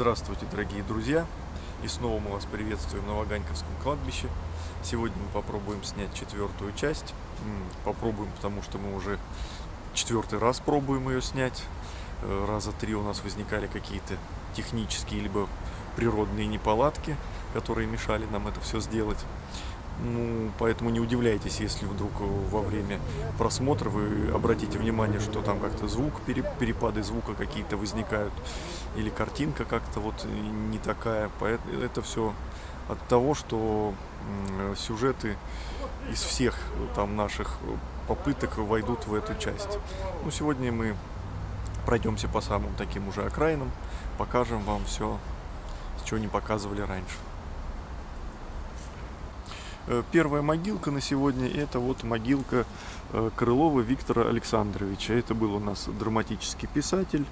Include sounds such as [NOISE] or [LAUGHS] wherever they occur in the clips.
Здравствуйте, дорогие друзья! И снова мы вас приветствуем на Ваганьковском кладбище. Сегодня мы попробуем снять четвертую часть. Попробуем, потому что мы уже четвертый раз пробуем ее снять. Э, раза три у нас возникали какие-то технические либо природные неполадки, которые мешали нам это все сделать. Ну, поэтому не удивляйтесь, если вдруг во время просмотра вы обратите внимание, что там как-то звук, перепады звука какие-то возникают, или картинка как-то вот не такая. Это все от того, что сюжеты из всех там наших попыток войдут в эту часть. Ну, сегодня мы пройдемся по самым таким уже окраинам, покажем вам все, чего не показывали раньше. Э, первая могилка на сегодня это вот могилка э, Крылова Виктора Александровича. Это был у нас драматический писатель,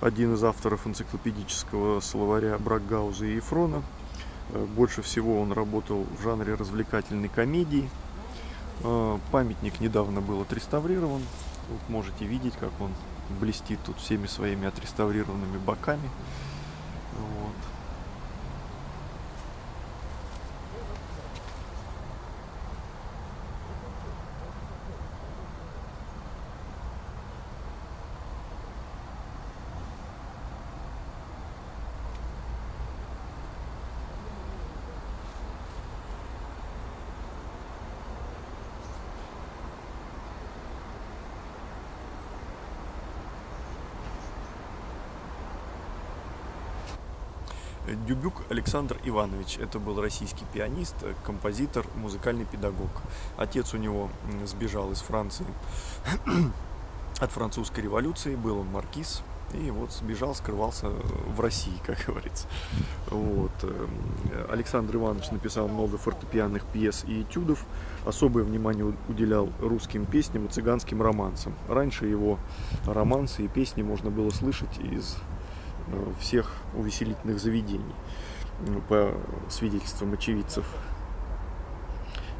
один из авторов энциклопедического словаря Бракгауза и Ефрона. Э, больше всего он работал в жанре развлекательной комедии. Памятник недавно был отреставрирован. Вот можете видеть, как он блестит тут всеми своими отреставрированными боками. Вот. Дюбюк Александр Иванович. Это был российский пианист, композитор, музыкальный педагог. Отец у него сбежал из Франции [CLEARS THROAT] от французской революции, был он маркиз, и вот сбежал, скрывался в России, [LAUGHS] как говорится. Вот. Эм, Александр Иванович написал много фортепианных пьес и этюдов. Особое внимание уделял русским песням и цыганским романсам. Раньше его романсы и песни можно было слышать из Э, всех увеселительных заведений по свидетельствам очевидцев.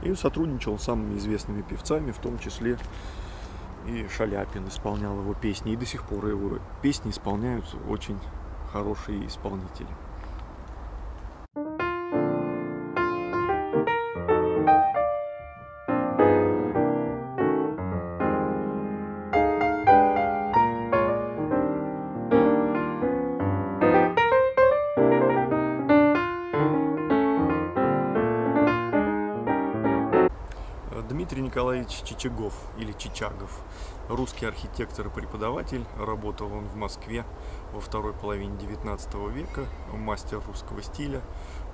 И сотрудничал с самыми известными певцами, в том числе и Шаляпин исполнял его песни. И до сих пор его песни исполняют очень хорошие исполнители. Николаевич Чичагов или Чичагов, русский архитектор и преподаватель, работал он в Москве во второй половине 19 века, мастер русского стиля,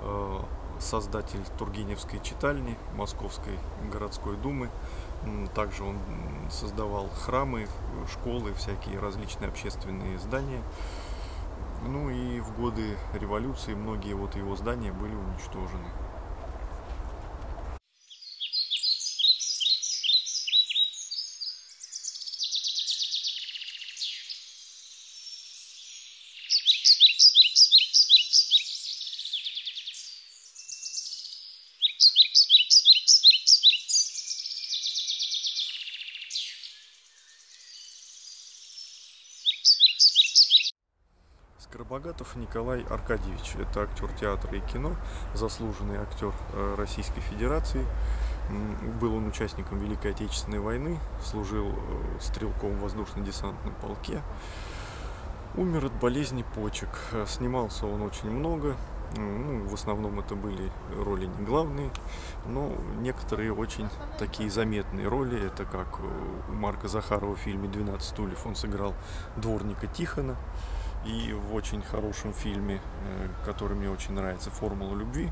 э, создатель Тургеневской читальни, Московской городской думы. Также он создавал храмы, школы, всякие различные общественные здания. Ну и в годы революции многие вот его здания были уничтожены. Скоробогатов Николай Аркадьевич. Это актер театра и кино, заслуженный актер э, Российской Федерации. Был он участником Великой Отечественной войны, служил э, стрелком в воздушно-десантном полке. Умер от болезни почек. Э, снимался он очень много. Ну, в основном это были роли не главные, но некоторые очень такие заметные роли. Это как у Марка Захарова в фильме «12 стульев» он сыграл дворника Тихона. И в очень хорошем фильме, э, который мне очень нравится, «Формула любви»,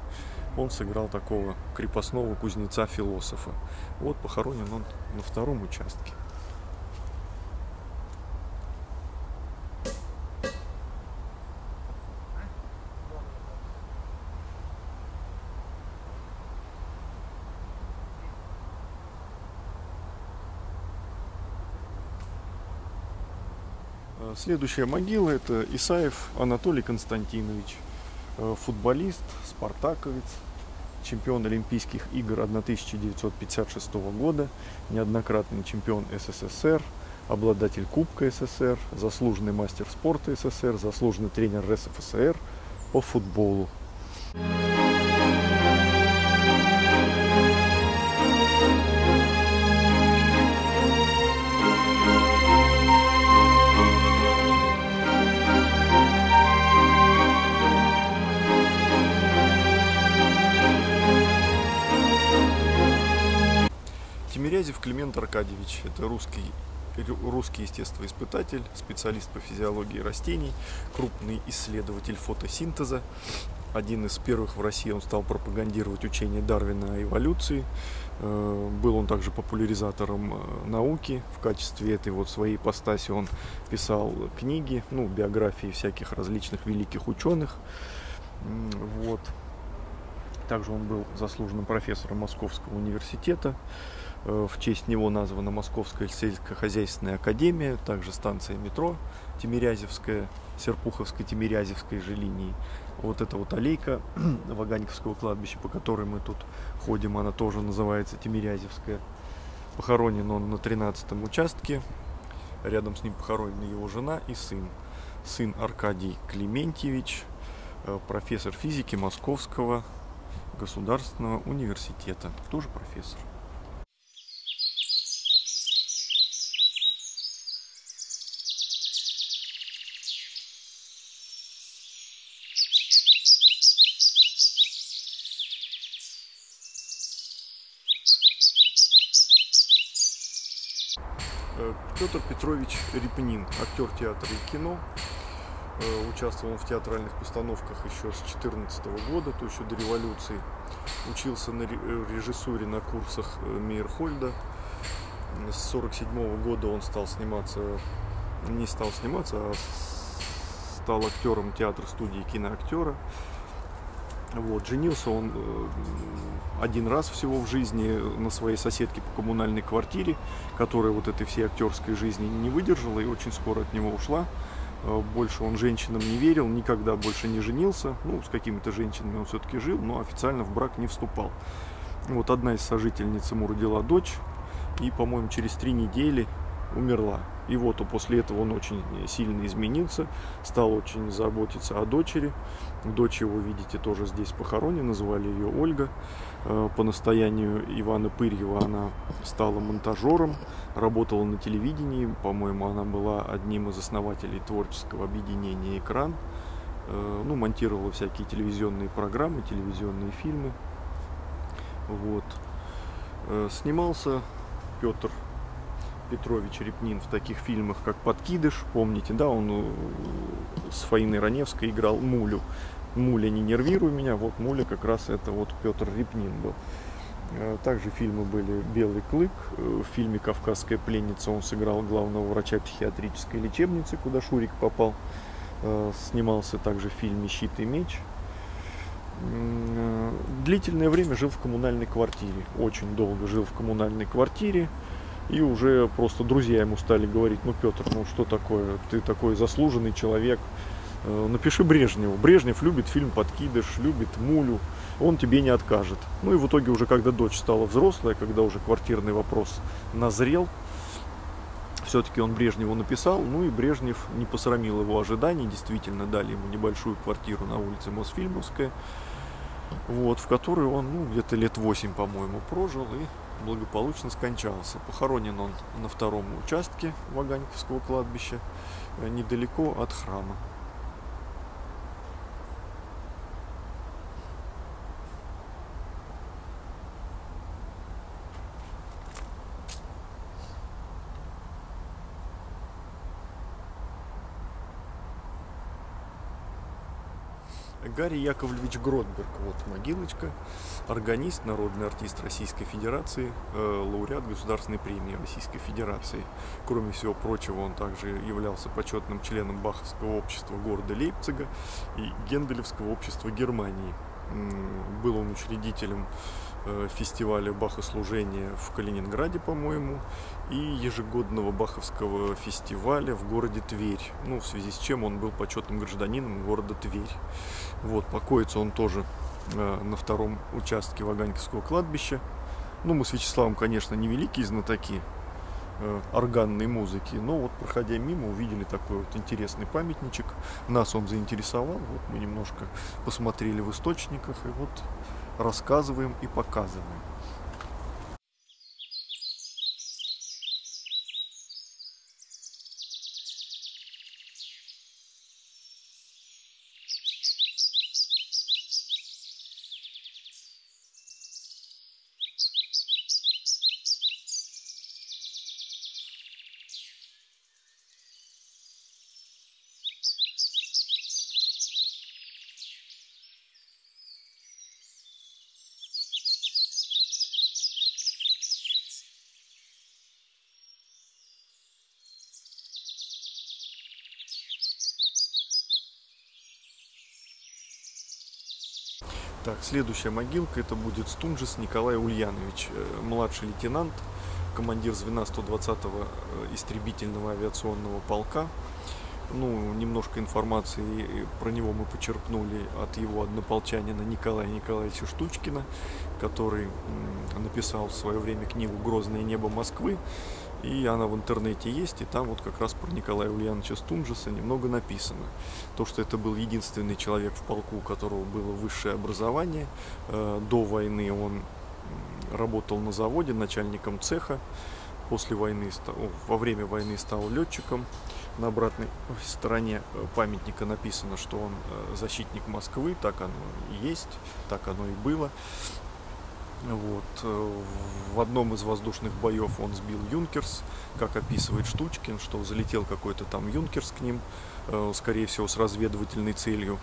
он сыграл такого крепостного кузнеца-философа. Вот похоронен он на втором участке. Следующая могила это Исаев Анатолий Константинович, э, футболист, спартаковец, чемпион Олимпийских игр 1956 года, неоднократный чемпион СССР, обладатель Кубка СССР, заслуженный мастер спорта СССР, заслуженный тренер РСФСР по футболу. Тимирязев Климент Аркадьевич – это русский русский естествоиспытатель, специалист по физиологии растений, крупный исследователь фотосинтеза. Один из первых в России он стал пропагандировать учение Дарвина о эволюции. Э, был он также популяризатором э, науки. В качестве этой вот своей ипостаси он писал книги, ну, биографии всяких различных великих ученых. Вот. Также он был заслуженным профессором Московского университета. Э, в честь него названа Московская сельскохозяйственная академия, также станция метро Тимирязевская, Серпуховской Тимирязевской же линии. Вот эта вот аллейка [CLEARS THROAT] Ваганьковского кладбища, по которой мы тут ходим, она тоже называется Тимирязевская. Похоронен он на 13-м участке. Рядом с ним похоронена его жена и сын. Сын Аркадий Клементьевич, э, профессор физики Московского государственного университета. Тоже профессор. Петр Петрович Репнин, актер театра и кино. Э, участвовал в театральных постановках еще с 2014 года, то еще до революции. Учился на э, режиссуре на курсах Мейерхольда. С 1947 года он стал сниматься, не стал сниматься, а стал актером театра студии киноактера. Вот, женился он э, один раз всего в жизни на своей соседке по коммунальной квартире, которая вот этой всей актерской жизни не выдержала и очень скоро от него ушла. Э, больше он женщинам не верил, никогда больше не женился. Ну, с какими-то женщинами он все-таки жил, но официально в брак не вступал. Вот одна из сожительниц ему родила дочь, и, по-моему, через три недели умерла. И вот после этого он очень сильно изменился, стал очень заботиться о дочери. Дочь его, видите, тоже здесь похоронена, называли ее Ольга. Э, по настоянию Ивана Пырьева она стала монтажером, работала на телевидении. По-моему, она была одним из основателей творческого объединения «Экран». Э, ну, монтировала всякие телевизионные программы, телевизионные фильмы. Вот. Э, снимался Петр Петрович Репнин в таких фильмах, как «Подкидыш», помните, да, он э, с Фаиной Раневской играл Мулю. Муля, не нервируй меня, вот Муля как раз это вот Петр Репнин был. Э, также фильмы были «Белый клык», э, в фильме «Кавказская пленница» он сыграл главного врача психиатрической лечебницы, куда Шурик попал. Снимался также в фильме «Щит и меч», длительное время жил в коммунальной квартире. Очень долго жил в коммунальной квартире. И уже просто друзья ему стали говорить, ну, Петр, ну что такое, ты такой заслуженный человек, э, напиши Брежневу. Брежнев любит фильм «Подкидыш», любит «Мулю», он тебе не откажет. Ну и в итоге уже, когда дочь стала взрослая, когда уже квартирный вопрос назрел, все-таки он Брежневу написал, ну и Брежнев не посрамил его ожиданий, действительно дали ему небольшую квартиру на улице Мосфильмовская, вот, в которой он ну, где-то лет 8, по-моему, прожил и благополучно скончался. Похоронен он на втором участке Ваганьковского кладбища, э, недалеко от храма. Гарри Яковлевич Гродберг, вот могилочка, органист, народный артист Российской Федерации, э, лауреат Государственной премии Российской Федерации. Кроме всего прочего, он также являлся почетным членом Баховского общества города Лейпцига и Генделевского общества Германии. Был он учредителем Э, фестиваля бахослужения в Калининграде, по-моему, и ежегодного баховского фестиваля в городе Тверь, ну, в связи с чем он был почетным гражданином города Тверь. Вот, покоится он тоже на втором участке Ваганьковского кладбища. Ну, мы с Вячеславом, конечно, не великие знатоки э, органной музыки. Но вот проходя мимо, увидели такой вот интересный памятничек. Нас он заинтересовал. Вот мы немножко посмотрели в источниках и вот рассказываем и показываем. Так, следующая могилка это будет Стунжес Николай Ульянович, э, младший лейтенант, командир звена 120-го э, истребительного авиационного полка. Ну, немножко информации про него мы почерпнули от его однополчанина Николая Николаевича Штучкина, который написал в свое время книгу «Грозное небо Москвы». И она в интернете есть, и там вот как раз про Николая Ульяновича Стунжеса немного написано. То, что это был единственный человек в полку, у которого было высшее образование. Э, до войны он работал на заводе начальником цеха. После войны, во время войны стал летчиком. На обратной стороне э, памятника написано, что он э, защитник Москвы. Так оно и есть, так оно и было. Вот. Э, в одном из воздушных боев он сбил Юнкерс, как описывает Штучкин, что залетел какой-то там Юнкерс к ним, э, скорее всего, с разведывательной целью.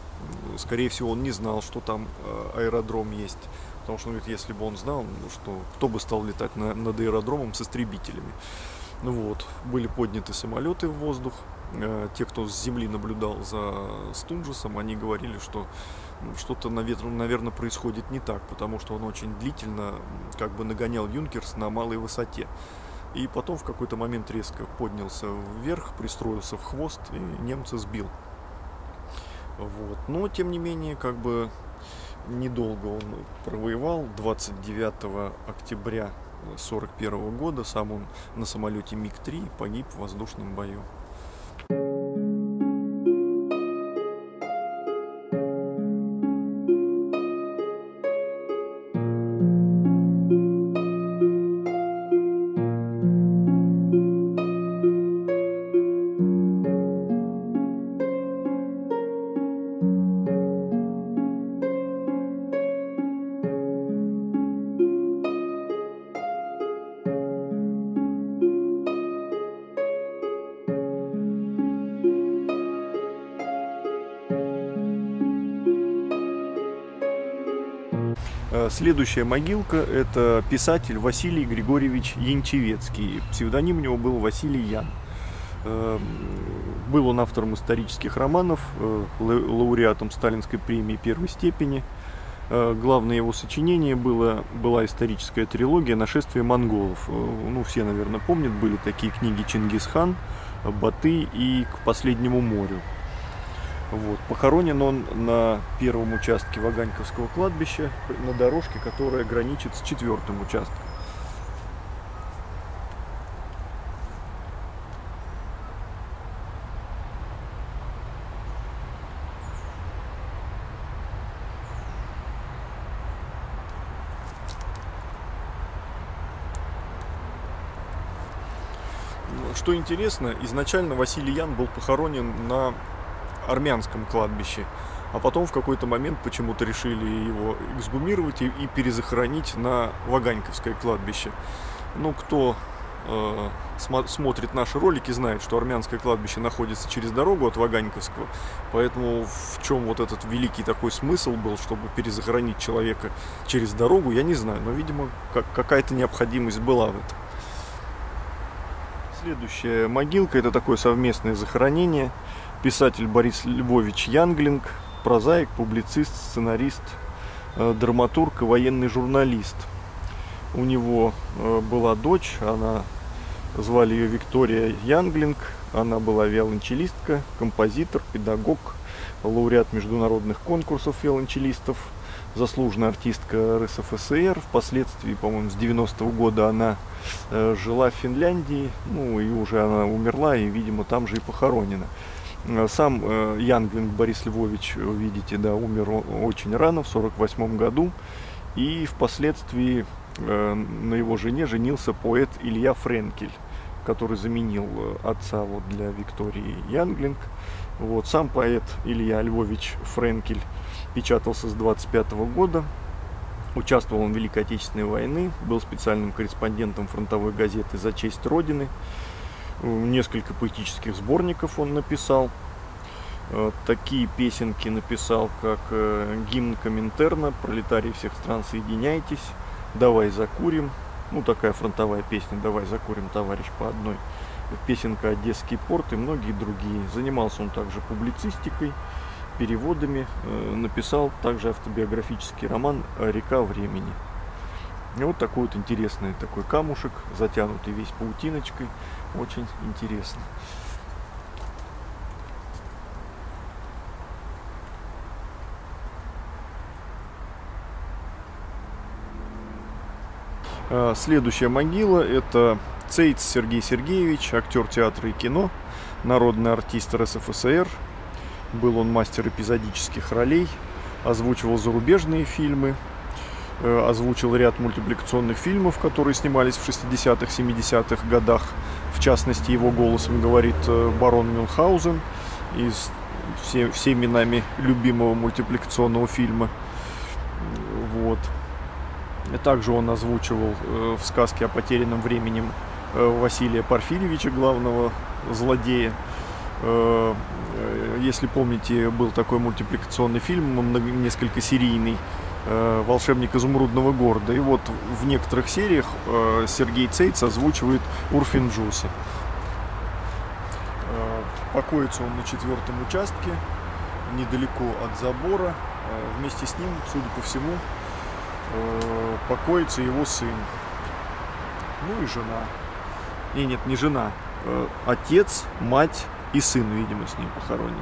Скорее всего, он не знал, что там э, аэродром есть. Потому что, он говорит, если бы он знал, ну, что кто бы стал летать на, над аэродромом с истребителями. Ну вот, были подняты самолеты в воздух. Те, кто с земли наблюдал за Стунжесом, они говорили, что что-то, наверное, происходит не так, потому что он очень длительно как бы нагонял Юнкерс на малой высоте. И потом в какой-то момент резко поднялся вверх, пристроился в хвост и немца сбил. Вот. Но, тем не менее, как бы недолго он провоевал. 29 октября 1941 года сам он на самолете МиГ-3 погиб в воздушном бою. Следующая могилка – это писатель Василий Григорьевич Янчевецкий. Псевдоним у него был Василий Ян. Э, был он автором исторических романов, э, лауреатом Сталинской премии первой степени. Главное его сочинение было, была историческая трилогия «Нашествие монголов». Ну, все, наверное, помнят, были такие книги «Чингисхан», «Баты» и «К последнему морю». Вот. Похоронен он на первом участке Ваганьковского кладбища, на дорожке, которая граничит с четвертым участком. Что интересно, изначально Василий Ян был похоронен на армянском кладбище. А потом в какой-то момент почему-то решили его эксгумировать и, и перезахоронить на Ваганьковское кладбище. Ну, кто э, смо- смотрит наши ролики, знает, что армянское кладбище находится через дорогу от Ваганьковского. Поэтому в чем вот этот великий такой смысл был, чтобы перезахоронить человека через дорогу, я не знаю. Но, видимо, как- какая-то необходимость была в этом. Следующая могилка это такое совместное захоронение писатель Борис Львович Янглинг, прозаик, публицист, сценарист, э, драматург и военный журналист. У него э, была дочь, она звали ее Виктория Янглинг, она была виолончелистка, композитор, педагог, лауреат международных конкурсов виолончелистов, заслуженная артистка РСФСР. Впоследствии, по-моему, с 90-го года она э, жила в Финляндии, ну и уже она умерла, и, видимо, там же и похоронена. Э, сам э, Янглинг Борис Львович, видите, да, умер очень рано, в 48 году. И впоследствии э, на его жене женился поэт Илья Френкель, который заменил э, отца вот для Виктории Янглинг. Вот, сам поэт Илья Львович Френкель печатался с 25 года. Участвовал он в Великой Отечественной войны, был специальным корреспондентом фронтовой газеты «За честь Родины». Несколько поэтических сборников он написал. Э, такие песенки написал, как э, гимн Коминтерна, пролетарии всех стран соединяйтесь, давай закурим, ну такая фронтовая песня, давай закурим, товарищ, по одной, песенка Одесский порт и многие другие. Занимался он также публицистикой, переводами, э, написал также автобиографический роман «Река времени». И вот такой вот интересный такой камушек, затянутый весь паутиночкой, очень интересно. А, следующая могила – это Цейц Сергей Сергеевич, актер театра и кино, народный артист РСФСР. Был он мастер эпизодических ролей, озвучивал зарубежные фильмы, э, озвучил ряд мультипликационных фильмов, которые снимались в 60-х, 70-х годах. В частности, его голосом говорит э, барон Мюнхгаузен из всеми нами любимого мультипликационного фильма. Вот. Также он озвучивал э, в сказке о потерянном времени э, Василия Порфирьевича, главного злодея. Если помните, был такой мультипликационный фильм, несколько серийный, «Волшебник изумрудного города». И вот в некоторых сериях Сергей Цейц озвучивает Урфин Джуса. Покоится он на четвертом участке, недалеко от забора. Вместе с ним, судя по всему, э, покоится его сын. Ну и жена. И нет, не жена. Э, отец, мать и сын, видимо, с ним похоронены.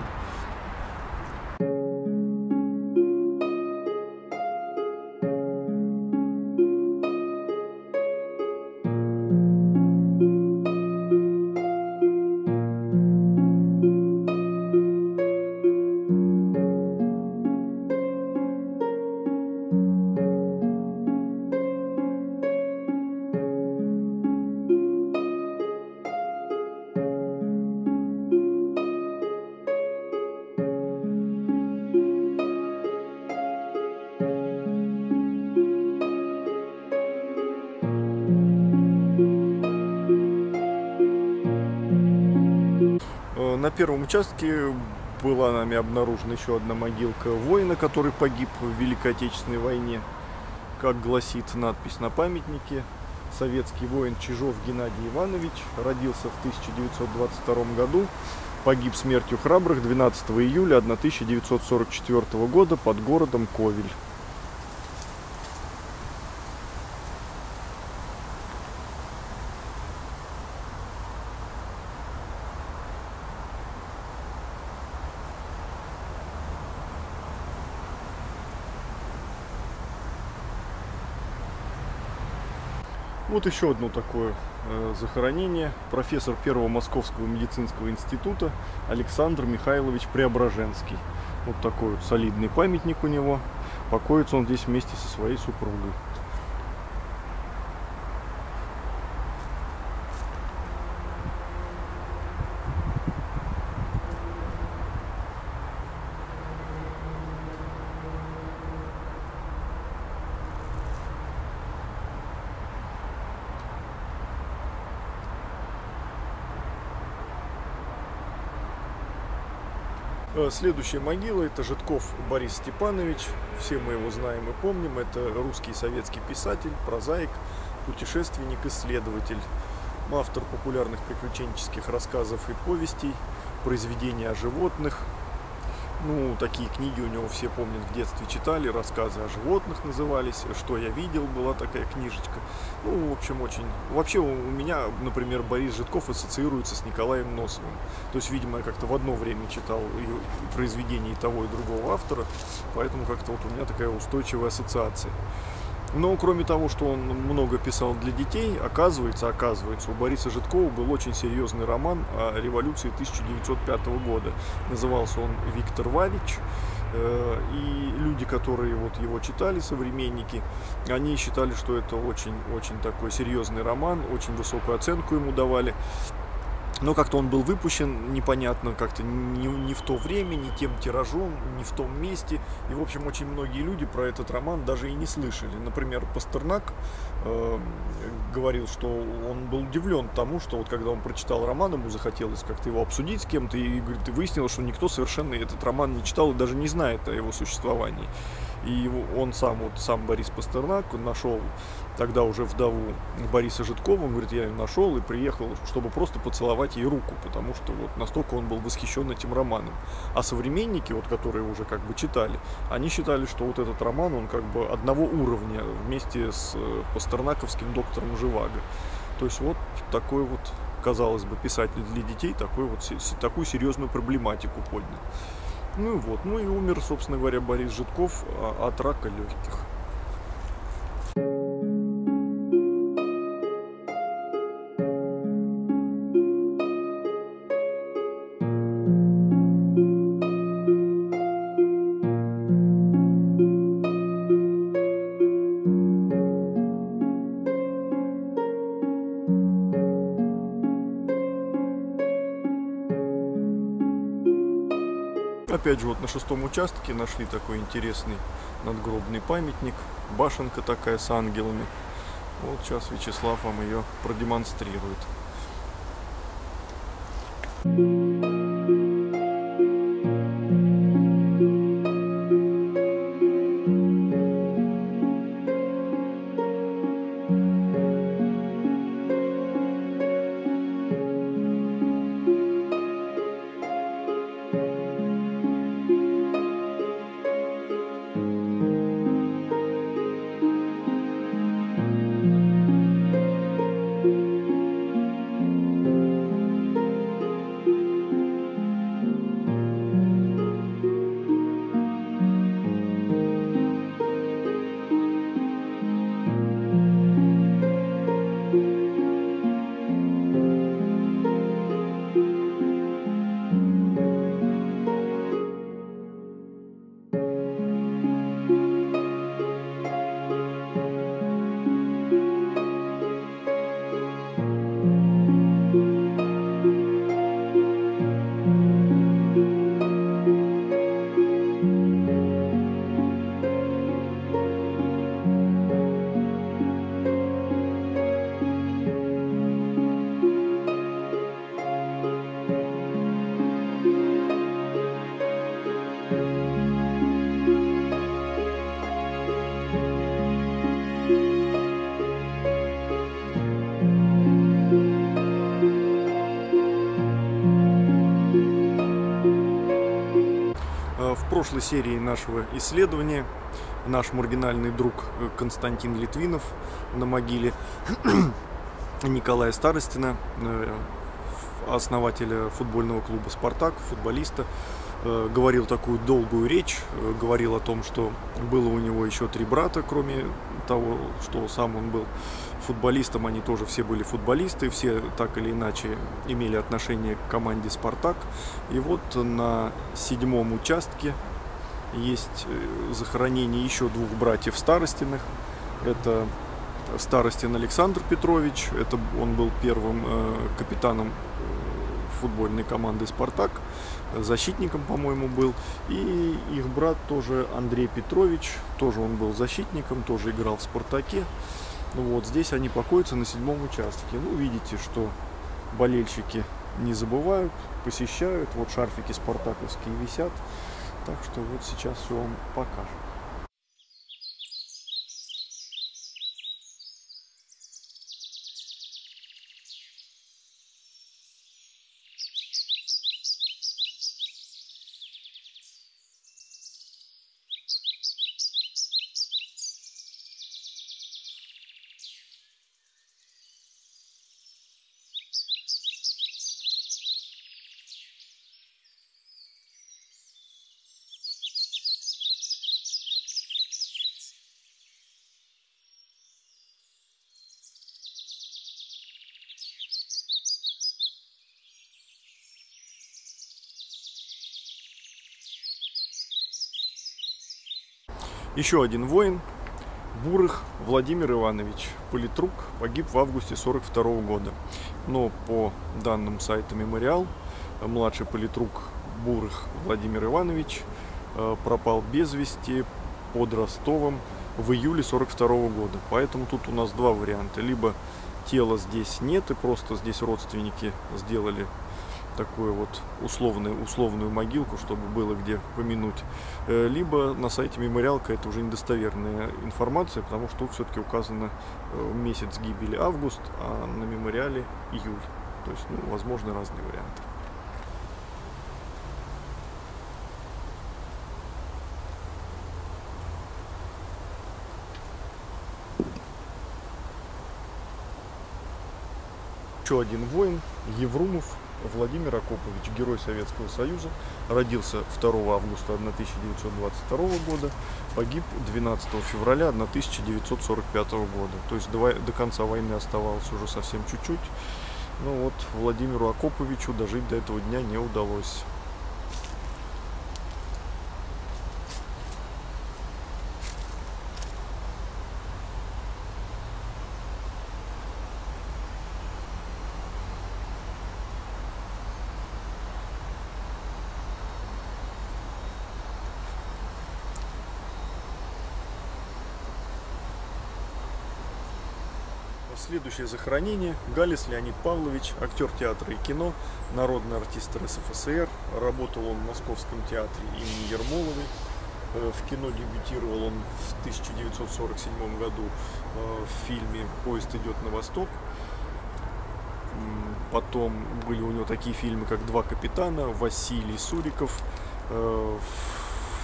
Первом участке была нами обнаружена еще одна могилка воина, который погиб в Великой Отечественной войне. Как гласит надпись на памятнике, советский воин Чижов Геннадий Иванович родился в 1922 году, погиб смертью храбрых 12 июля 1944 года под городом Ковель. Вот еще одно такое э, захоронение. Профессор Первого Московского медицинского института Александр Михайлович Преображенский. Вот такой вот солидный памятник у него. Покоится он здесь вместе со своей супругой. Следующая могила это Житков Борис Степанович. Все мы его знаем и помним. Это русский советский писатель, прозаик, путешественник, исследователь, автор популярных приключенческих рассказов и повестей, произведений о животных. Ну, такие книги у него все помнят в детстве читали, рассказы о животных назывались, что я видел, была такая книжечка. Ну, в общем, очень... Вообще у меня, например, Борис Житков ассоциируется с Николаем Носовым. То есть, видимо, я как-то в одно время читал произведения и того, и другого автора, поэтому как-то вот у меня такая устойчивая ассоциация. Но кроме того, что он много писал для детей, оказывается, оказывается, у Бориса Житкова был очень серьезный роман о революции 1905 года. Назывался он «Виктор Вавич». Э, и люди, которые вот его читали, современники, они считали, что это очень-очень такой серьезный роман, очень высокую оценку ему давали но как-то он был выпущен непонятно, как-то не, не в то время, не тем тиражом, не в том месте. И, в общем, очень многие люди про этот роман даже и не слышали. Например, Пастернак э, говорил, что он был удивлен тому, что вот когда он прочитал роман, ему захотелось как-то его обсудить с кем-то, и, говорит, и выяснилось, что никто совершенно этот роман не читал и даже не знает о его существовании. И он сам, вот сам Борис Пастернак, нашел тогда уже вдову Бориса Житкова, он говорит, я ее нашел и приехал, чтобы просто поцеловать ей руку, потому что вот настолько он был восхищен этим романом. А современники, вот которые уже как бы читали, они считали, что вот этот роман, он как бы одного уровня вместе с э, пастернаковским доктором Живаго. То есть вот такой вот, казалось бы, писатель для детей такой вот, такую серьезную проблематику поднял. Ну и вот, ну и умер, собственно говоря, Борис Житков а, от рака легких. Опять же, вот на шестом участке нашли такой интересный надгробный памятник. Башенка такая с ангелами. Вот сейчас Вячеслав вам ее продемонстрирует. Прошлой серии нашего исследования. Наш маргинальный друг э, Константин Литвинов на могиле. [CLEARS THROAT] Николая Старостина, э, основателя футбольного клуба «Спартак», футболиста, э, говорил такую долгую речь, говорил о том, что было у него еще три брата, кроме того, что сам он был футболистом, они тоже все были футболисты, все так или иначе имели отношение к команде «Спартак». И вот на седьмом участке есть э, захоронение еще двух братьев Старостиных. Это Старостин Александр Петрович, это он был первым э, капитаном э, футбольной команды «Спартак», защитником, по-моему, был. И их брат тоже Андрей Петрович, тоже он был защитником, тоже играл в «Спартаке». Ну вот, здесь они покоятся на седьмом участке. Ну, видите, что болельщики не забывают, посещают. Вот шарфики спартаковские висят. Так что вот сейчас все вам покажем. Еще один воин, Бурых Владимир Иванович, политрук, погиб в августе 42 года. Но по данным сайта «Мемориал», младший политрук Бурых Владимир Иванович э, пропал без вести под Ростовом в июле 42 года. Поэтому тут у нас два варианта. Либо тела здесь нет, и просто здесь родственники сделали такую вот условную, условную могилку, чтобы было где помянуть. Э, либо на сайте мемориалка это уже недостоверная информация, потому что тут все-таки указано э, месяц гибели август, а на мемориале июль. То есть, ну, возможны разные варианты. Еще один воин, Еврумов, Владимир Акопович, герой Советского Союза, родился 2 августа 1922 года, погиб 12 февраля 1945 года. То есть до, до конца войны оставалось уже совсем чуть-чуть. Ну вот Владимиру Акоповичу дожить до этого дня не удалось. Следующее захоронение. Галис Леонид Павлович, актер театра и кино, народный артист РСФСР. Работал он в Московском театре имени Ермоловой. Э, в кино дебютировал он в 1947 году э, в фильме «Поезд идет на восток». Потом были у него такие фильмы, как «Два капитана», «Василий Суриков».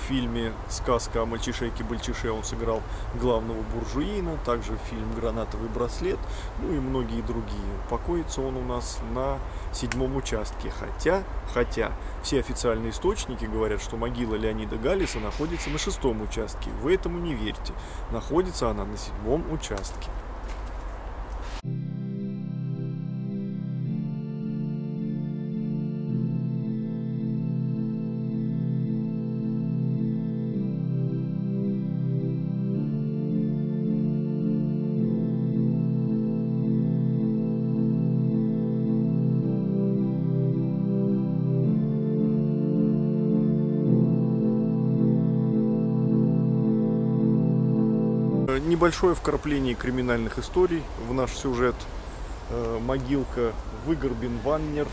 Фильме «Сказка о мальчишеке-бальчише» он сыграл главного буржуина, также фильм «Гранатовый браслет», ну и многие другие. Покоится он у нас на седьмом участке, хотя, хотя все официальные источники говорят, что могила Леонида Галиса находится на шестом участке. Вы этому не верьте. Находится она на седьмом участке. Небольшое вкрапление криминальных историй в наш сюжет. Э, могилка Выгорбин Ваннер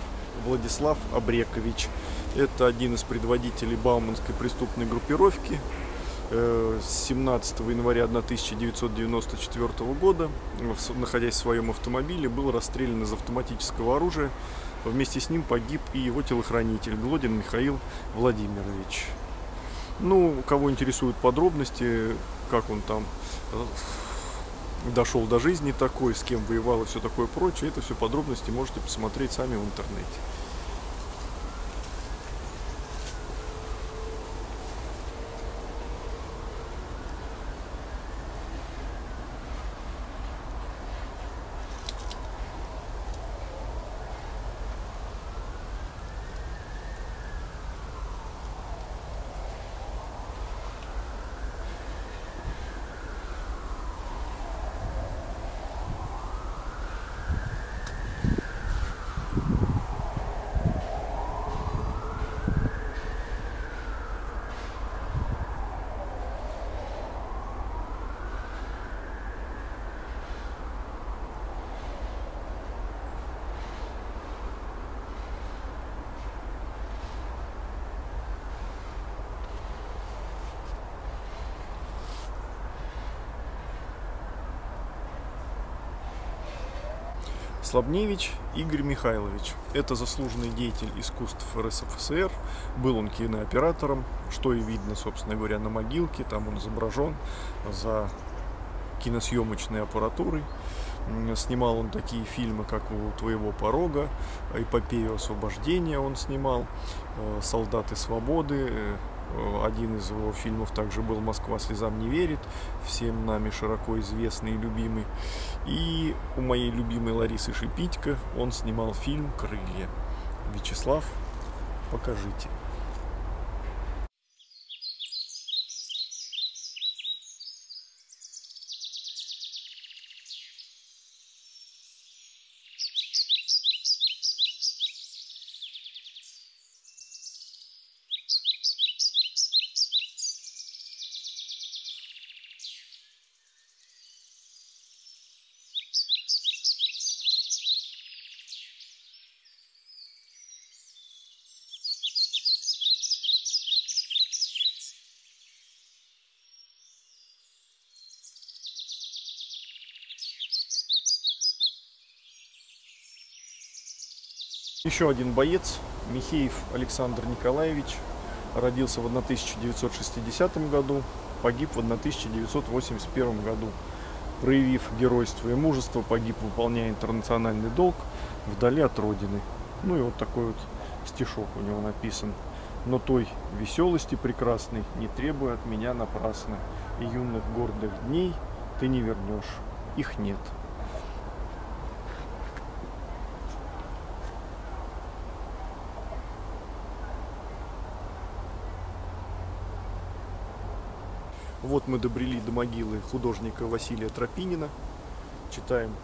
Владислав Обрекович. Это один из предводителей Бауманской преступной группировки. Э, с 17 января 1994 года, находясь в своем автомобиле, был расстрелян из автоматического оружия. Вместе с ним погиб и его телохранитель Глодин Михаил Владимирович. Ну, кого интересуют подробности, как он там дошел до жизни такой, с кем воевал и все такое прочее, это все подробности можете посмотреть сами в интернете. Слабневич Игорь Михайлович. Это заслуженный деятель искусств РСФСР. Был он кинооператором, что и видно, собственно говоря, на могилке. Там он изображен за киносъемочной аппаратурой. Снимал он такие фильмы, как «У твоего порога», «Эпопею освобождения» он снимал, э, «Солдаты свободы», э, один из его фильмов также был «Москва слезам не верит», всем нами широко известный и любимый. И у моей любимой Ларисы Шипитько он снимал фильм «Крылья». Вячеслав, покажите. Еще один боец, Михеев Александр Николаевич, родился в 1960 году, погиб в 1981 году. Проявив геройство и мужество, погиб, выполняя интернациональный долг вдали от родины. Ну и вот такой вот стишок у него написан. Но той веселости прекрасной не требуя от меня напрасно. И юных гордых дней ты не вернешь, их нет. Вот мы добрели до могилы художника Василия Тропинина. Читаем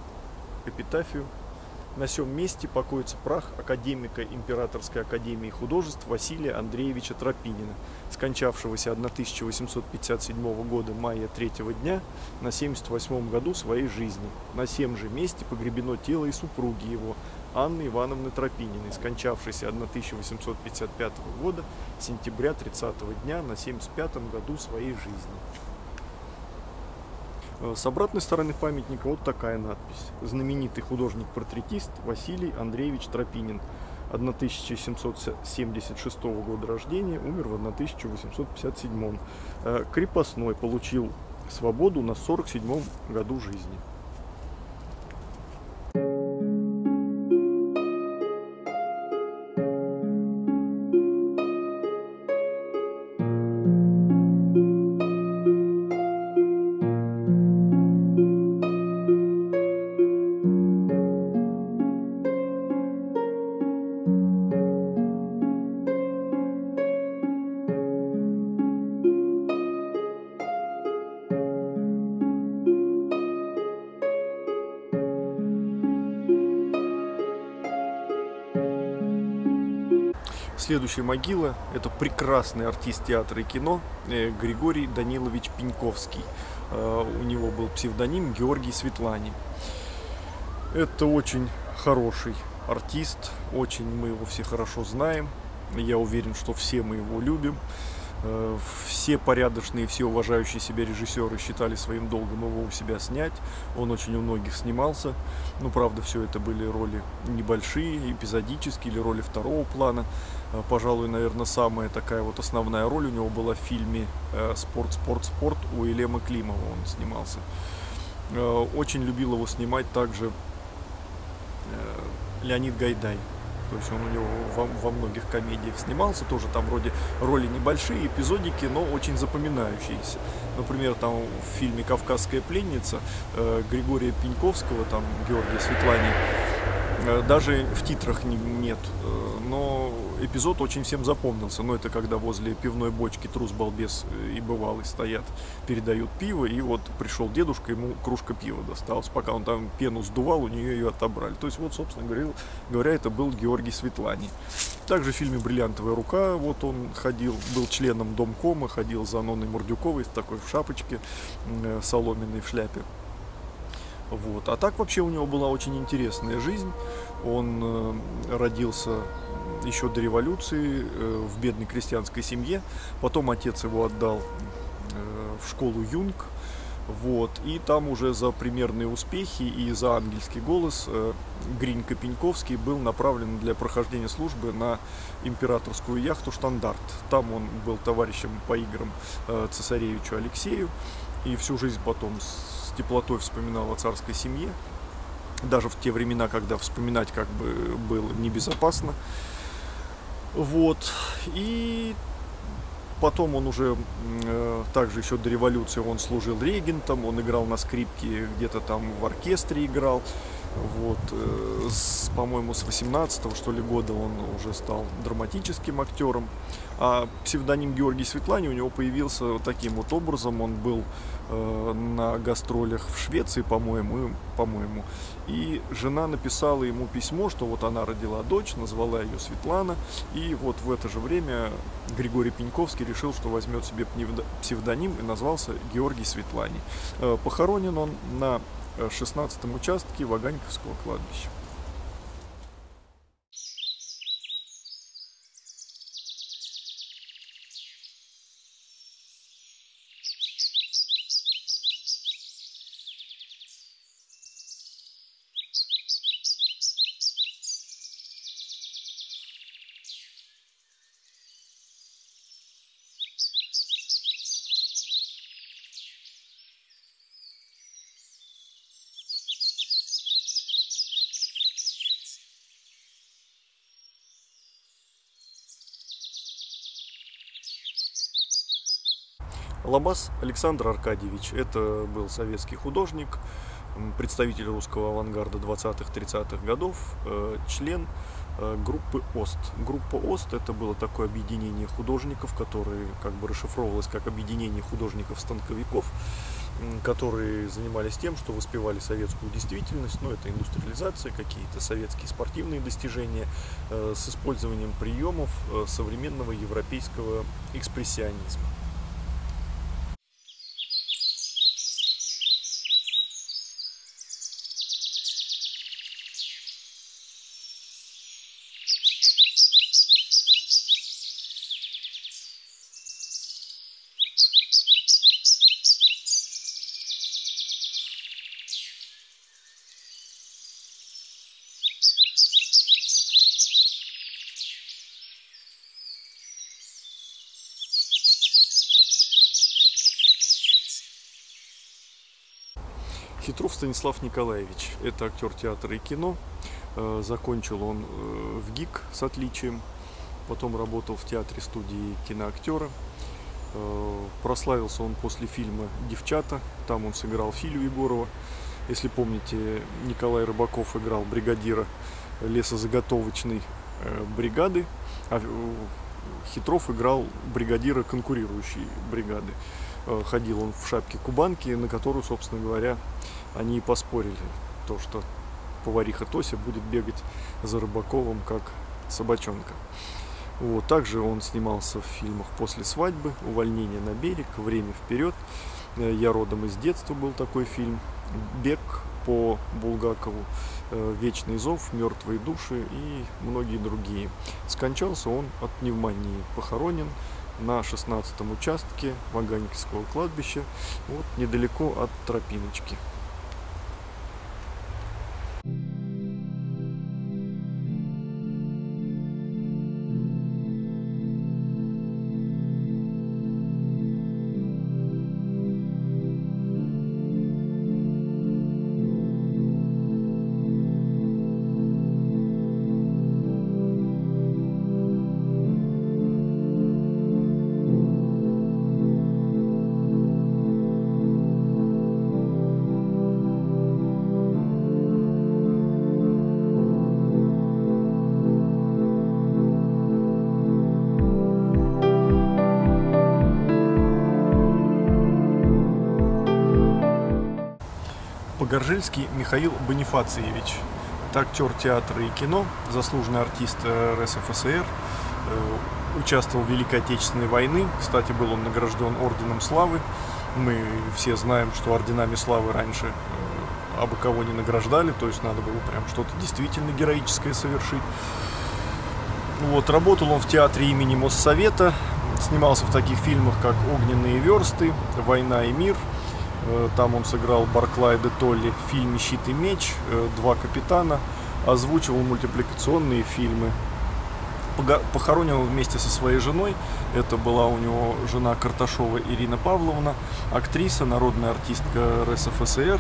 эпитафию. На сем месте покоится прах академика Императорской академии художеств Василия Андреевича Тропинина, скончавшегося 1857 года мая 3 дня на 78 году своей жизни. На сем же месте погребено тело и супруги его, Анны Ивановны Тропининой, скончавшейся 1855 года сентября 30 дня на 75 году своей жизни. Э, с обратной стороны памятника вот такая надпись. Знаменитый художник-портретист Василий Андреевич Тропинин. 1776 года рождения, умер в 1857. Э, крепостной, получил свободу на 47 году жизни. Следующая могила – это прекрасный артист театра и кино э, Григорий Данилович Пеньковский. Э, у него был псевдоним Георгий Светлани. Это очень хороший артист, очень мы его все хорошо знаем. Я уверен, что все мы его любим. Э, все порядочные, все уважающие себя режиссеры считали своим долгом его у себя снять. Он очень у многих снимался. Ну, правда, все это были роли небольшие, эпизодические или роли второго плана. Э, пожалуй, наверное, самая такая вот основная роль у него была в фильме э, «Спорт, спорт, спорт» у Елемы Климова он снимался. Очень любил его снимать также Леонид Гайдай. То есть он у него во, во многих комедиях снимался, тоже там вроде роли небольшие, эпизодики, но очень запоминающиеся. Например, там в фильме «Кавказская пленница» э, Григория Пеньковского, там Георгия Светлани, э, даже в титрах не, нет, э, эпизод очень всем запомнился. Но это когда возле пивной бочки трус, балбес и бывалый стоят, передают пиво, и вот пришел дедушка, ему кружка пива досталась. Пока он там пену сдувал, у нее ее отобрали. То есть вот, собственно говоря, говоря это был Георгий Светлани. Также в фильме «Бриллиантовая рука» вот он ходил, был членом Домкома, ходил за Ноной Мордюковой, такой в шапочке, э, соломенной в шляпе. Вот. А так вообще у него была очень интересная жизнь. Он э, родился еще до революции э, в бедной крестьянской семье. Потом отец его отдал э, в школу Юнг. Вот. И там уже за примерные успехи и за ангельский голос Гринь Копеньковский был направлен для прохождения службы на императорскую яхту «Штандарт». Там он был товарищем по играм цесаревичу Алексею. И всю жизнь потом теплотой вспоминал о царской семье. Даже в те времена, когда вспоминать как бы было небезопасно. Вот. И потом он уже, э, также еще до революции, он служил регентом, он играл на скрипке, где-то там в оркестре играл. Вот, э, по-моему, с 18 что ли года он уже стал драматическим актером. А псевдоним Георгий Светлани у него появился таким вот образом. Он был на гастролях в Швеции, по-моему, по-моему. И жена написала ему письмо, что вот она родила дочь, назвала ее Светлана. И вот в это же время Григорий Пеньковский решил, что возьмет себе псевдоним и назвался Георгий Светлани. Э, похоронен он на 16 участке Ваганьковского кладбища. Лабас Александр Аркадьевич. Это был советский художник, представитель русского авангарда 20-30-х годов, э, член э, группы ОСТ. Группа ОСТ это было такое объединение художников, которые как бы расшифровывалось как объединение художников-станковиков, которые занимались тем, что воспевали советскую действительность, ну это индустриализация, какие-то советские спортивные достижения э, с использованием приемов современного европейского экспрессионизма. Хитров Станислав Николаевич. Это актер театра и кино. Э, закончил он э, в ГИК с отличием. Потом работал в театре студии киноактера. Э, прославился он после фильма «Девчата». Там он сыграл Филю Егорова. Если помните, Николай Рыбаков играл бригадира лесозаготовочной бригады, а Хитров играл бригадира конкурирующей бригады. Ходил он в шапке кубанки, на которую, собственно говоря, они и поспорили, то, что повариха Тося будет бегать за Рыбаковым как собачонка. Вот. Также он снимался в фильмах «После свадьбы», «Увольнение на берег», «Время вперед». Э, «Я родом из детства» был такой фильм. «Бег» по Булгакову, э, «Вечный зов», «Мертвые души» и многие другие. Скончался он от пневмонии, похоронен на 16 участке Ваганьковского кладбища, вот недалеко от тропиночки. Погоржельский Михаил Бонифациевич. Это актер театра и кино, заслуженный артист э, РСФСР, э, участвовал в Великой Отечественной войны. Кстати, был он награжден Орденом Славы. Мы все знаем, что орденами славы раньше э, абы кого не награждали, то есть надо было прям что-то действительно героическое совершить. Вот, работал он в театре имени Моссовета, снимался в таких фильмах, как «Огненные версты», «Война и мир», там он сыграл Барклай де Толли в фильме «Щит и меч», э, «Два капитана», озвучивал мультипликационные фильмы. Похоронен вместе со своей женой. Это была у него жена Карташова Ирина Павловна, актриса, народная артистка РСФСР.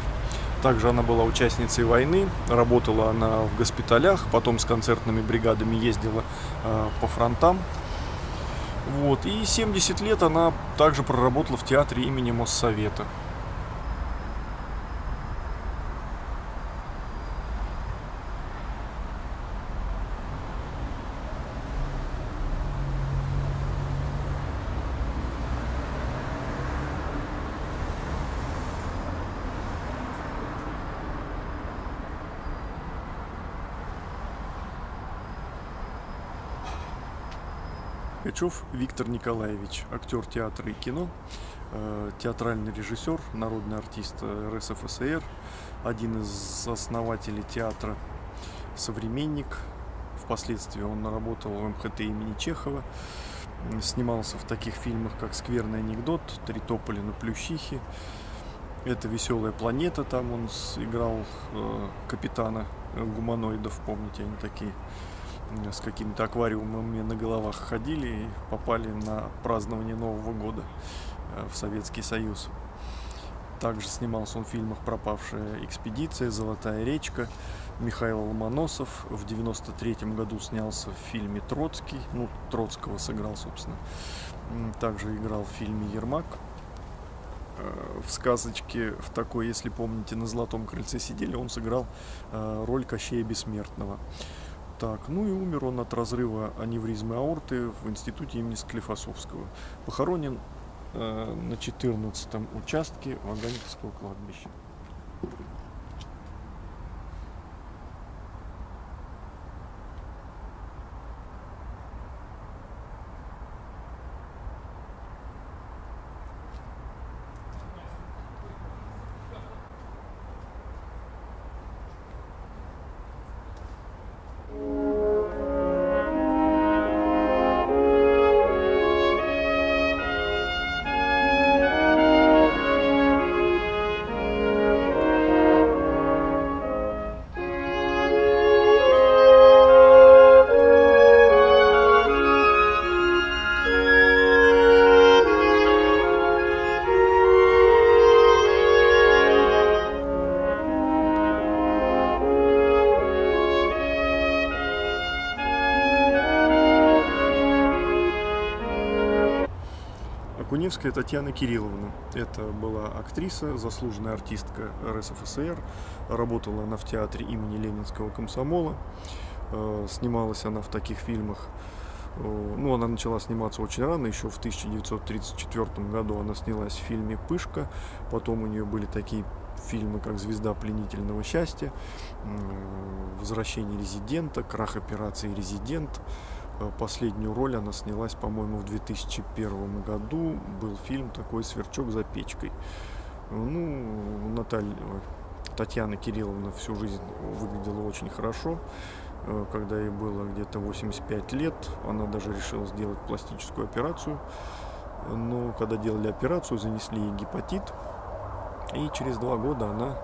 Также она была участницей войны, работала она в госпиталях, потом с концертными бригадами ездила э, по фронтам. Вот. И 70 лет она также проработала в театре имени Моссовета. Ткачев Виктор Николаевич, актер театра и кино, э, театральный режиссер, народный артист РСФСР, один из основателей театра «Современник». Впоследствии он работал в МХТ имени Чехова, снимался в таких фильмах, как «Скверный анекдот», «Три тополя на Плющихе», это «Веселая планета», там он играл э, капитана гуманоидов, помните, они такие с какими-то аквариумами на головах ходили и попали на празднование Нового года э, в Советский Союз. Также снимался он в фильмах «Пропавшая экспедиция», «Золотая речка», Михаил Ломоносов. В 93 году снялся в фильме «Троцкий». Ну, Троцкого сыграл, собственно. Также играл в фильме «Ермак». в сказочке, в такой, если помните, на Золотом крыльце сидели, он сыграл э, роль Кощея Бессмертного. Так, ну и умер он от разрыва аневризмы аорты в институте имени Склифосовского. Похоронен э, на 14 участке Ваганьковского кладбища. Акуневская Татьяна Кирилловна. Это была актриса, заслуженная артистка РСФСР. Работала она в театре имени Ленинского комсомола. Э, снималась она в таких фильмах. Э, ну, она начала сниматься очень рано, еще в 1934 году она снялась в фильме «Пышка». Потом у нее были такие фильмы, как «Звезда пленительного счастья», «Возвращение резидента», «Крах операции резидент», последнюю роль она снялась, по-моему, в 2001 году. Был фильм такой «Сверчок за печкой». Ну, Наталья, Татьяна Кирилловна всю жизнь выглядела очень хорошо. Э, когда ей было где-то 85 лет, она даже решила сделать пластическую операцию. Но когда делали операцию, занесли ей гепатит. И через два года она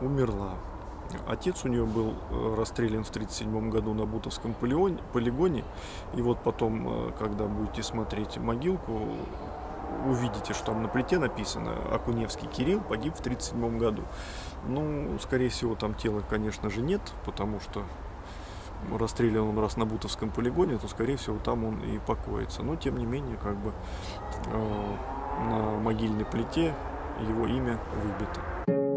умерла. Отец у нее был э, расстрелян в 1937 году на Бутовском полигоне. И вот потом, э, когда будете смотреть могилку, увидите, что там на плите написано «Акуневский Кирилл погиб в 1937 году». Ну, скорее всего, там тела, конечно же, нет, потому что расстрелян он раз на Бутовском полигоне, то, скорее всего, там он и покоится. Но, тем не менее, как бы э, на могильной плите его имя выбито.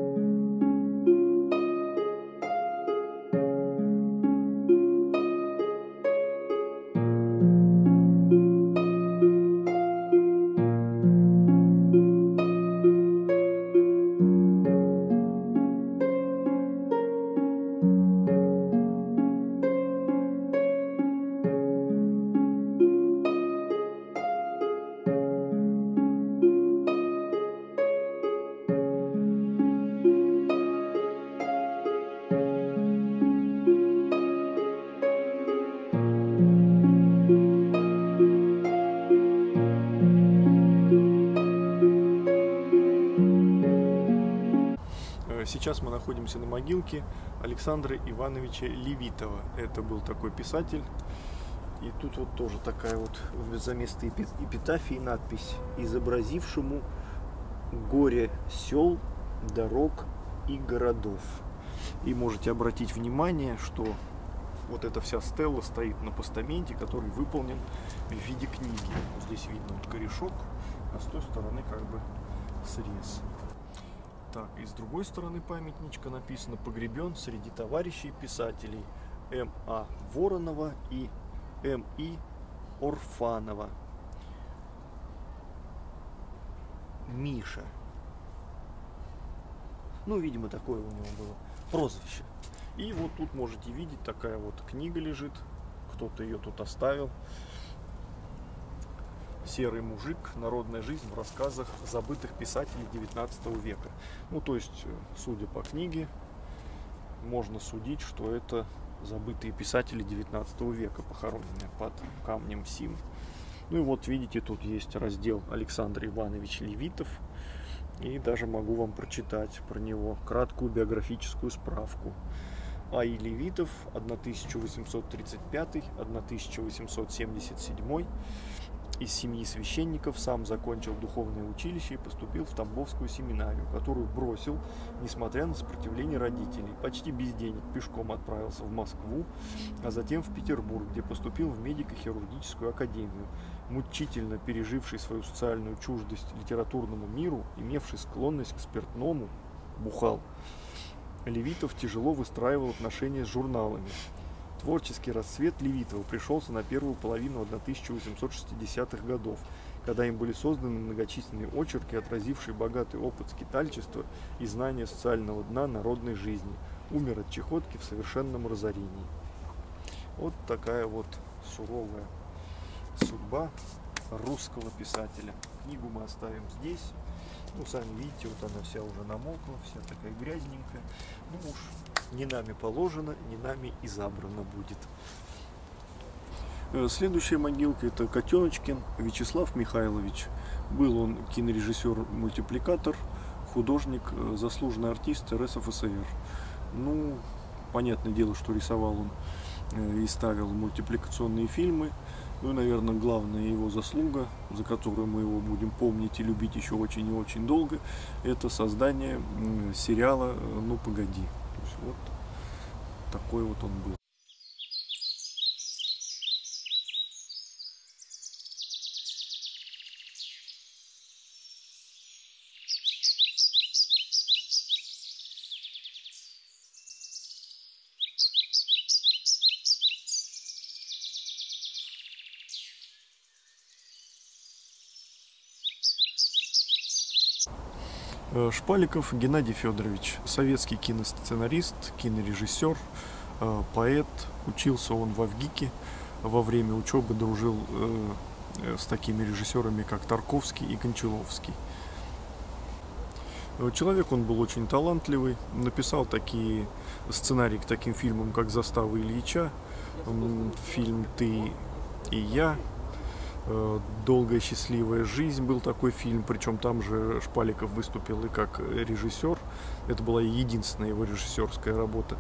Могилке Александра Ивановича Левитова. Это был такой писатель. И тут вот тоже такая вот за место эпитафии надпись «Изобразившему горе сел, дорог и городов». И можете обратить внимание, что вот эта вся стелла стоит на постаменте, который выполнен в виде книги. Здесь видно вот корешок, а с той стороны как бы срез. Так, и с другой стороны памятничка написано «Погребен среди товарищей писателей М.А. Воронова и М.И. Орфанова». Миша. Ну, видимо, такое у него было прозвище. И вот тут можете видеть, такая вот книга лежит. Кто-то ее тут оставил. «Серый мужик. Народная жизнь в рассказах забытых писателей XIX века». Ну, то есть, э, судя по книге, можно судить, что это забытые писатели XIX века, похороненные под камнем Сим. Ну и вот видите, тут есть раздел Александр Иванович Левитов. И даже могу вам прочитать про него краткую биографическую справку. А.И. Левитов 1835-1877 из семьи священников, сам закончил духовное училище и поступил в Тамбовскую семинарию, которую бросил, несмотря на сопротивление родителей. Почти без денег пешком отправился в Москву, а затем в Петербург, где поступил в медико-хирургическую академию. мучительно переживший свою социальную чуждость литературному миру, имевший склонность к спиртному, бухал. Левитов тяжело выстраивал отношения с журналами. Творческий расцвет Левитова пришелся на первую половину 1860-х годов, когда им были созданы многочисленные очерки, отразившие богатый опыт скитальчества и знания социального дна народной жизни. Умер от чехотки в совершенном разорении. Вот такая вот суровая судьба русского писателя. Книгу мы оставим здесь. Ну, сами видите, вот она вся уже намокла, вся такая грязненькая. Ну уж не нами положено, не нами и забрано будет. Э, следующая могилка это Котеночкин Вячеслав Михайлович. Был он кинорежиссер-мультипликатор, художник, э, заслуженный артист РСФСР. Ну, понятное дело, что рисовал он э, и ставил мультипликационные фильмы. Ну и, наверное, главная его заслуга, за которую мы его будем помнить и любить еще очень и очень долго, это создание сериала «Ну, погоди». Вот такой вот он был. Шпаликов Геннадий Федорович, советский киносценарист, кинорежиссер, э, поэт. Учился он в Авгике. Во время учебы дружил э, с такими режиссерами, как Тарковский и Кончаловский. Человек он был очень талантливый, написал такие сценарии к таким фильмам, как «Застава Ильича», фильм «Ты и я», Э, «Долгая счастливая жизнь» был такой фильм, причем там же Шпаликов выступил и как режиссер. Это была единственная его режиссерская работа.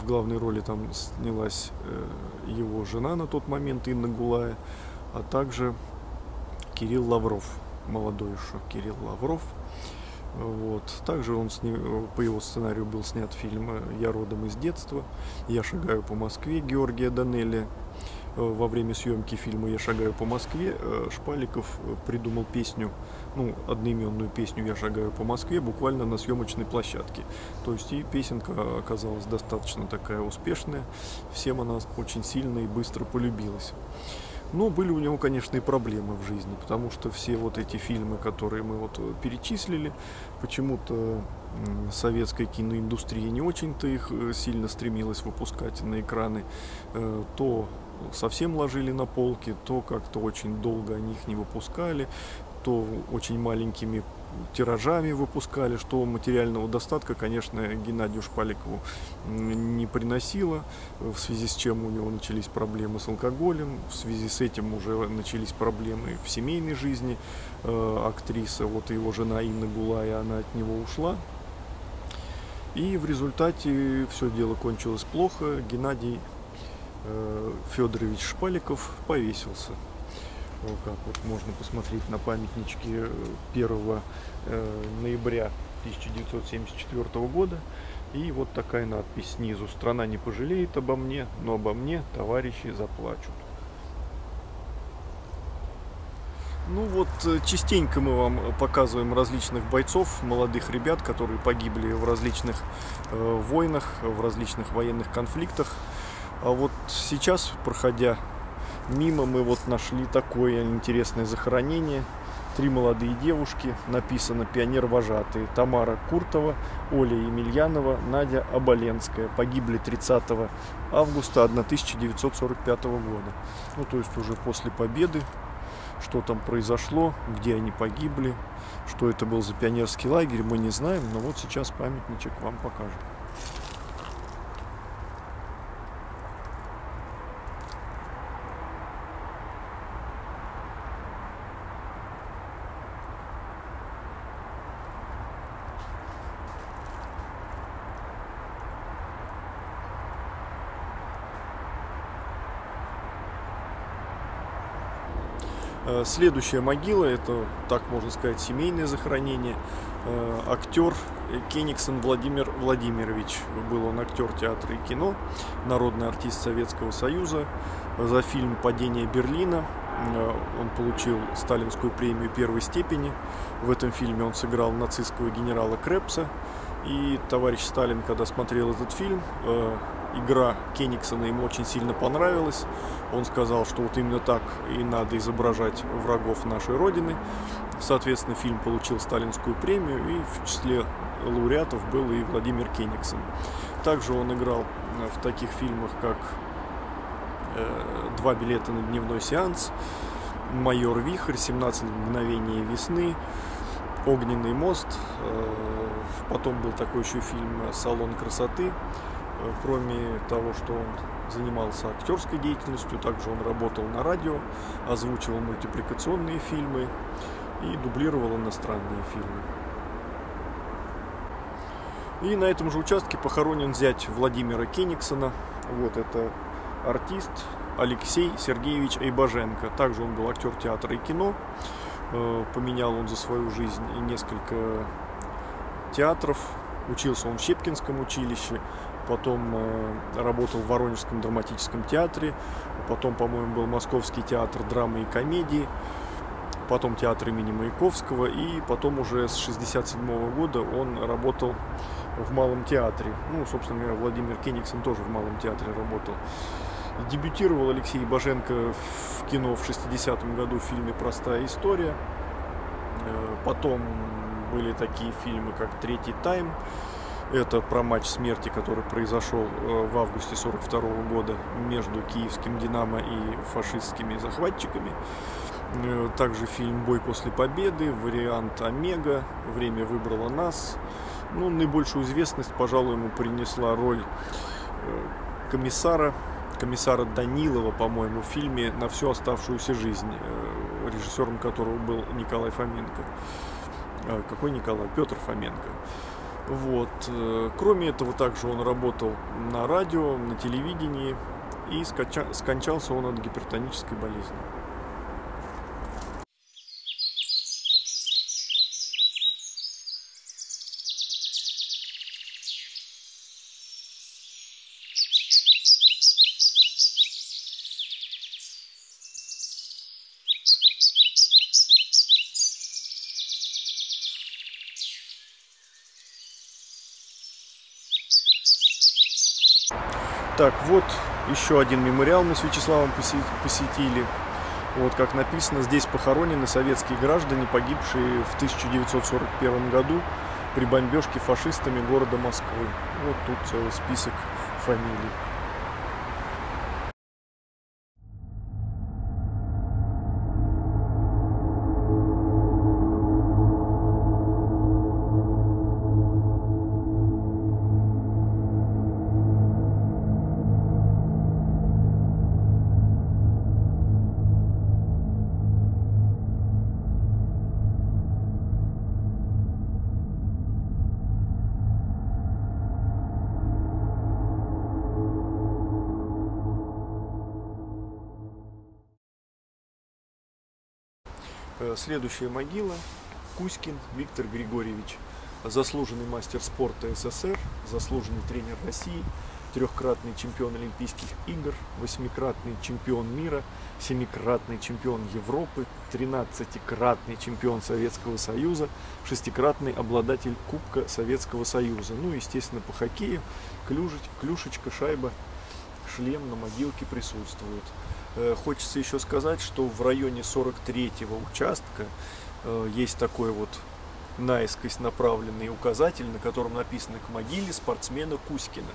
В главной роли там снялась э, его жена на тот момент, Инна Гулая, а также Кирилл Лавров, молодой еще Кирилл Лавров. Вот. Также он сни... по его сценарию был снят фильм «Я родом из детства», «Я шагаю по Москве» Георгия Данелли, Э, во время съемки фильма «Я шагаю по Москве» э, Шпаликов э, придумал песню, ну, одноименную песню «Я шагаю по Москве» буквально на съемочной площадке. То есть и песенка оказалась достаточно такая успешная, всем она очень сильно и быстро полюбилась. Но были у него, конечно, и проблемы в жизни, потому что все вот эти фильмы, которые мы вот перечислили, почему-то советская киноиндустрия не очень-то их сильно стремилась выпускать на экраны, то совсем ложили на полки, то как-то очень долго они их не выпускали, то очень маленькими тиражами выпускали, что материального достатка, конечно, Геннадию Шпаликову не приносило, в связи с чем у него начались проблемы с алкоголем, в связи с этим уже начались проблемы в семейной жизни э, актрисы, вот его жена Инна Гулая, она от него ушла, и в результате все дело кончилось плохо, Геннадий Федорович Шпаликов повесился. Вот как вот можно посмотреть на памятничке 1 э, ноября 1974 года. И вот такая надпись снизу. Страна не пожалеет обо мне, но обо мне товарищи заплачут. Ну вот, э, частенько мы вам показываем различных бойцов, молодых ребят, которые погибли в различных э, войнах, в различных военных конфликтах. А вот сейчас, проходя мимо, мы вот нашли такое интересное захоронение. Три молодые девушки, написано «Пионер-вожатые». Тамара Куртова, Оля Емельянова, Надя Оболенская. Погибли 30 августа 1945 года. Ну, то есть уже после победы. Что там произошло, где они погибли, что это был за пионерский лагерь, мы не знаем. Но вот сейчас памятничек вам покажем. Следующая могила, это, так можно сказать, семейное захоронение. Э, актер Кениксон Владимир Владимирович. Был он актер театра и кино, народный артист Советского Союза. За фильм «Падение Берлина» Э, он получил сталинскую премию первой степени. В этом фильме он сыграл нацистского генерала Крепса. И товарищ Сталин, когда смотрел этот фильм, э, игра Кениксона ему очень сильно понравилась. Он сказал, что вот именно так и надо изображать врагов нашей Родины. Соответственно, фильм получил сталинскую премию, и в числе лауреатов был и Владимир Кениксон. Также он играл в таких фильмах, как Э, два билета на дневной сеанс, майор Вихрь, 17 мгновений весны, Огненный мост, э, потом был такой еще фильм Салон красоты. Кроме того, что он занимался актерской деятельностью, также он работал на радио, озвучивал мультипликационные фильмы и дублировал иностранные фильмы. И на этом же участке похоронен зять Владимира Кениксона. Вот это артист Алексей Сергеевич Айбаженко. Также он был актер театра и кино. Э, поменял он за свою жизнь несколько театров. Учился он в Щепкинском училище, потом э, работал в Воронежском драматическом театре, потом, по-моему, был Московский театр драмы и комедии, потом театр имени Маяковского, и потом уже с 1967 года он работал в Малом театре. Ну, собственно говоря, Владимир Кениксон тоже в Малом театре работал. Дебютировал Алексей Баженко в кино в 60-м году в фильме «Простая история». Э, потом были такие фильмы, как «Третий тайм». Это про матч смерти, который произошел э, в августе 42 года между киевским «Динамо» и фашистскими захватчиками. Э, также фильм «Бой после победы», вариант «Омега», «Время выбрало нас». Ну, наибольшую известность, пожалуй, ему принесла роль комиссара комиссара Данилова, по-моему, в фильме «На всю оставшуюся жизнь», э, режиссером которого был Николай Фоменко. Э, какой Николай? Петр Фоменко. Вот. Э, кроме этого, также он работал на радио, на телевидении и скончался он от гипертонической болезни. Так, вот еще один мемориал мы с Вячеславом посетили. Вот, как написано, здесь похоронены советские граждане, погибшие в 1941 году при бомбежке фашистами города Москвы. Вот тут целый список фамилий. Следующая могила. Кузькин Виктор Григорьевич. Заслуженный мастер спорта СССР, заслуженный тренер России, трехкратный чемпион Олимпийских игр, восьмикратный чемпион мира, семикратный чемпион Европы, тринадцатикратный чемпион Советского Союза, шестикратный обладатель Кубка Советского Союза. Ну, естественно, по хоккею клюшеч, клюшечка, шайба, шлем на могилке присутствует. Э, хочется еще сказать, что в районе 43-го участка э, есть такой вот наискось направленный указатель, на котором написано «К могиле спортсмена Кузькина».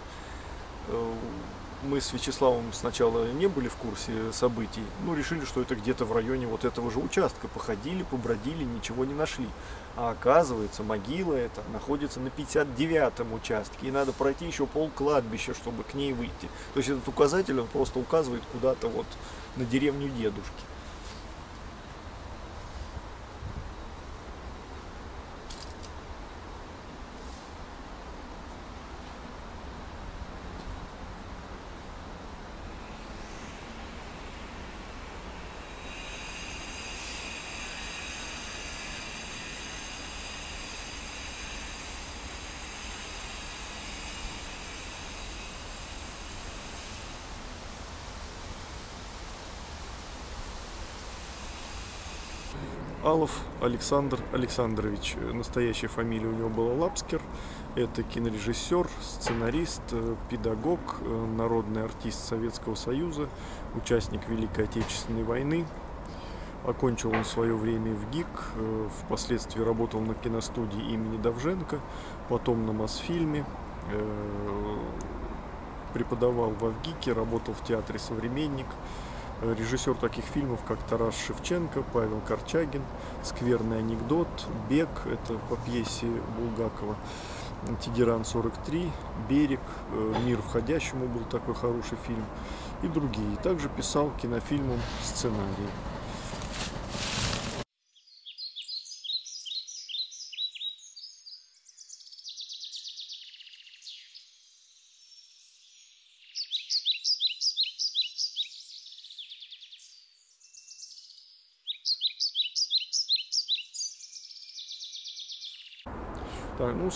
Мы с Вячеславом сначала не были в курсе событий, ну, решили, что это где-то в районе вот этого же участка. Походили, побродили, ничего не нашли. А оказывается, могила эта находится на 59-м участке, и надо пройти еще пол кладбища, чтобы к ней выйти. То есть этот указатель, он просто указывает куда-то вот на деревню дедушки. Алов Александр Александрович. Настоящая фамилия у него была Лапскер. Это кинорежиссер, сценарист, э, педагог, э, народный артист Советского Союза, участник Великой Отечественной войны. Окончил он свое время в ГИК, э, впоследствии работал на киностудии имени Давженко, потом на Мосфильме, преподавал в Авгике, работал в театре «Современник», режиссер таких фильмов, как Тарас Шевченко, Павел Корчагин, «Скверный анекдот», «Бег» — это по пьесе Булгакова, Тегеран 43, Берег, э, Мир входящему был такой хороший фильм и другие. Также писал кинофильмом сценарии.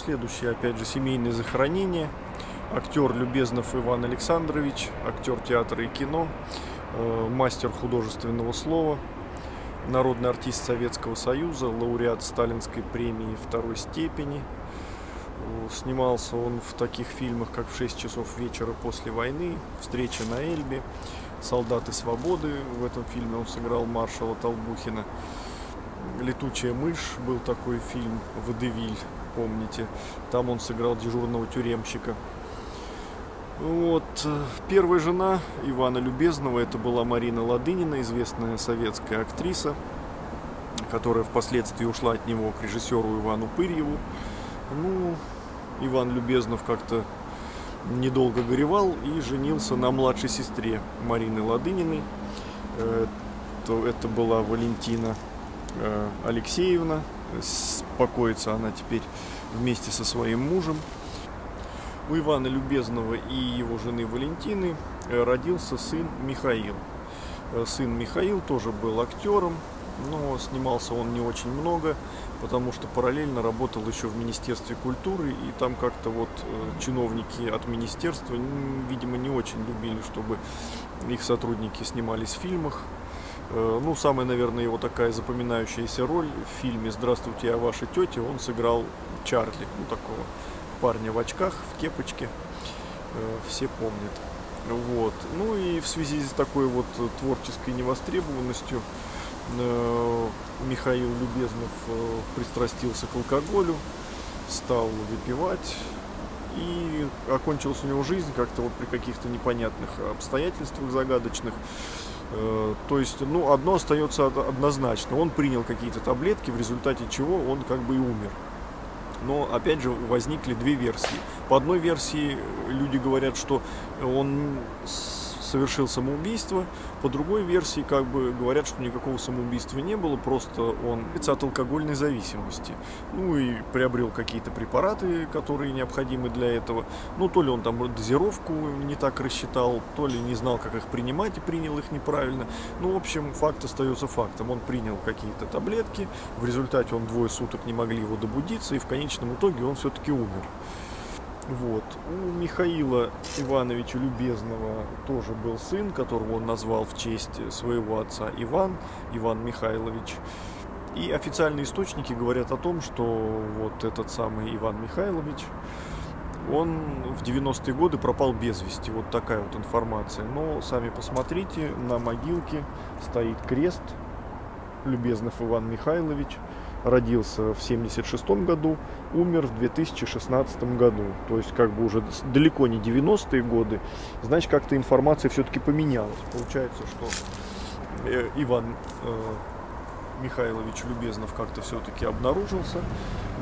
Следующее, опять же, семейное захоронение. Актер Любезнов Иван Александрович, актер театра и кино, э, мастер художественного слова, народный артист Советского Союза, лауреат Сталинской премии второй степени. Э, снимался он в таких фильмах, как «В 6 часов вечера после войны», «Встреча на Эльбе», «Солдаты свободы». В этом фильме он сыграл маршала Толбухина. «Летучая мышь» был такой фильм, «Водевиль» помните. Там он сыграл дежурного тюремщика. Вот. Первая жена Ивана Любезного, это была Марина Ладынина, известная советская актриса, которая впоследствии ушла от него к режиссеру Ивану Пырьеву. Ну, Иван Любезнов как-то недолго горевал и женился на младшей сестре Марины Ладыниной. Это, это была Валентина э, Алексеевна, Спокоится она теперь вместе со своим мужем. У Ивана Любезного и его жены Валентины э, родился сын Михаил. Э, сын Михаил тоже был актером, но снимался он не очень много, потому что параллельно работал еще в Министерстве культуры, и там как-то вот э, чиновники от министерства, видимо, не очень любили, чтобы их сотрудники снимались в фильмах. Э, ну, самая, наверное, его такая запоминающаяся роль в фильме «Здравствуйте, я ваша тетя», он сыграл Чарли, ну, такого парня в очках, в кепочке, э, все помнят. Вот. Ну и в связи с такой вот творческой невостребованностью э, Михаил Любезнов пристрастился к алкоголю, стал выпивать, и окончилась у него жизнь как-то вот при каких-то непонятных обстоятельствах загадочных. Э, то есть, ну, одно остается однозначно. Он принял какие-то таблетки, в результате чего он как бы и умер. Но, опять же, возникли две версии. По одной версии люди говорят, что он совершил самоубийство. По другой версии, как бы говорят, что никакого самоубийства не было, просто он от алкогольной зависимости. Ну и приобрел какие-то препараты, которые необходимы для этого. Ну, то ли он там дозировку не так рассчитал, то ли не знал, как их принимать и принял их неправильно. Ну, в общем, факт остается фактом. Он принял какие-то таблетки, в результате он двое суток не могли его добудиться, и в конечном итоге он все-таки умер. Вот. У Михаила Ивановича Любезного тоже был сын, которого он назвал в честь своего отца Иван, Иван Михайлович. И официальные источники говорят о том, что вот этот самый Иван Михайлович, он в 90-е годы пропал без вести. Вот такая вот информация. Но сами посмотрите, на могилке стоит крест Любезнов Иван Михайлович – родился в 76 году, умер в 2016 году. То есть как бы уже далеко не 90-е годы. Значит, как-то информация все-таки поменялась. Получается, что э, Иван э, Михайлович Любезнов как-то все-таки обнаружился.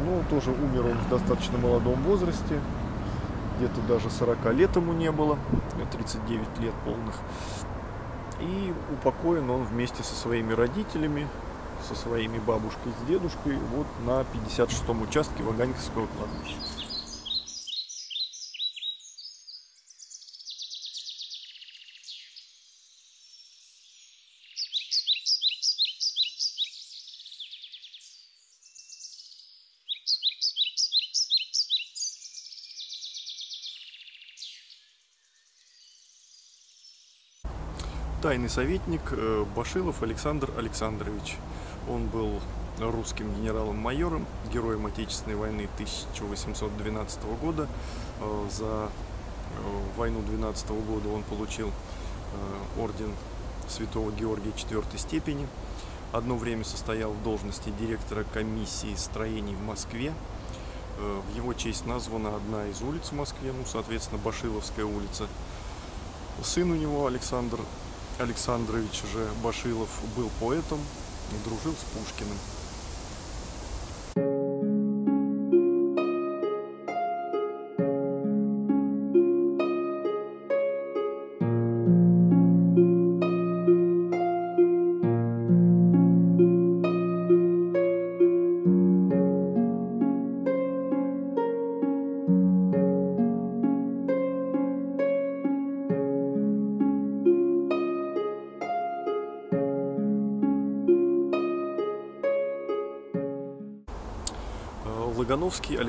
Но тоже умер он в достаточно молодом возрасте. Где-то даже 40 лет ему не было. 39 лет полных. И упокоен он вместе со своими родителями со своими бабушкой с дедушкой вот на 56-м участке Ваганьковского кладбища. Тайный советник э, Башилов Александр Александрович. Он был русским генералом-майором, героем Отечественной войны 1812 года. Э, за э, войну 12 года он получил э, орден Святого Георгия четвертой степени. Одно время состоял в должности директора комиссии строений в Москве. В его честь названа одна из улиц в Москве, ну, соответственно, Башиловская улица. Сын у него, Александр Александрович же Башилов, был поэтом и дружил с Пушкиным.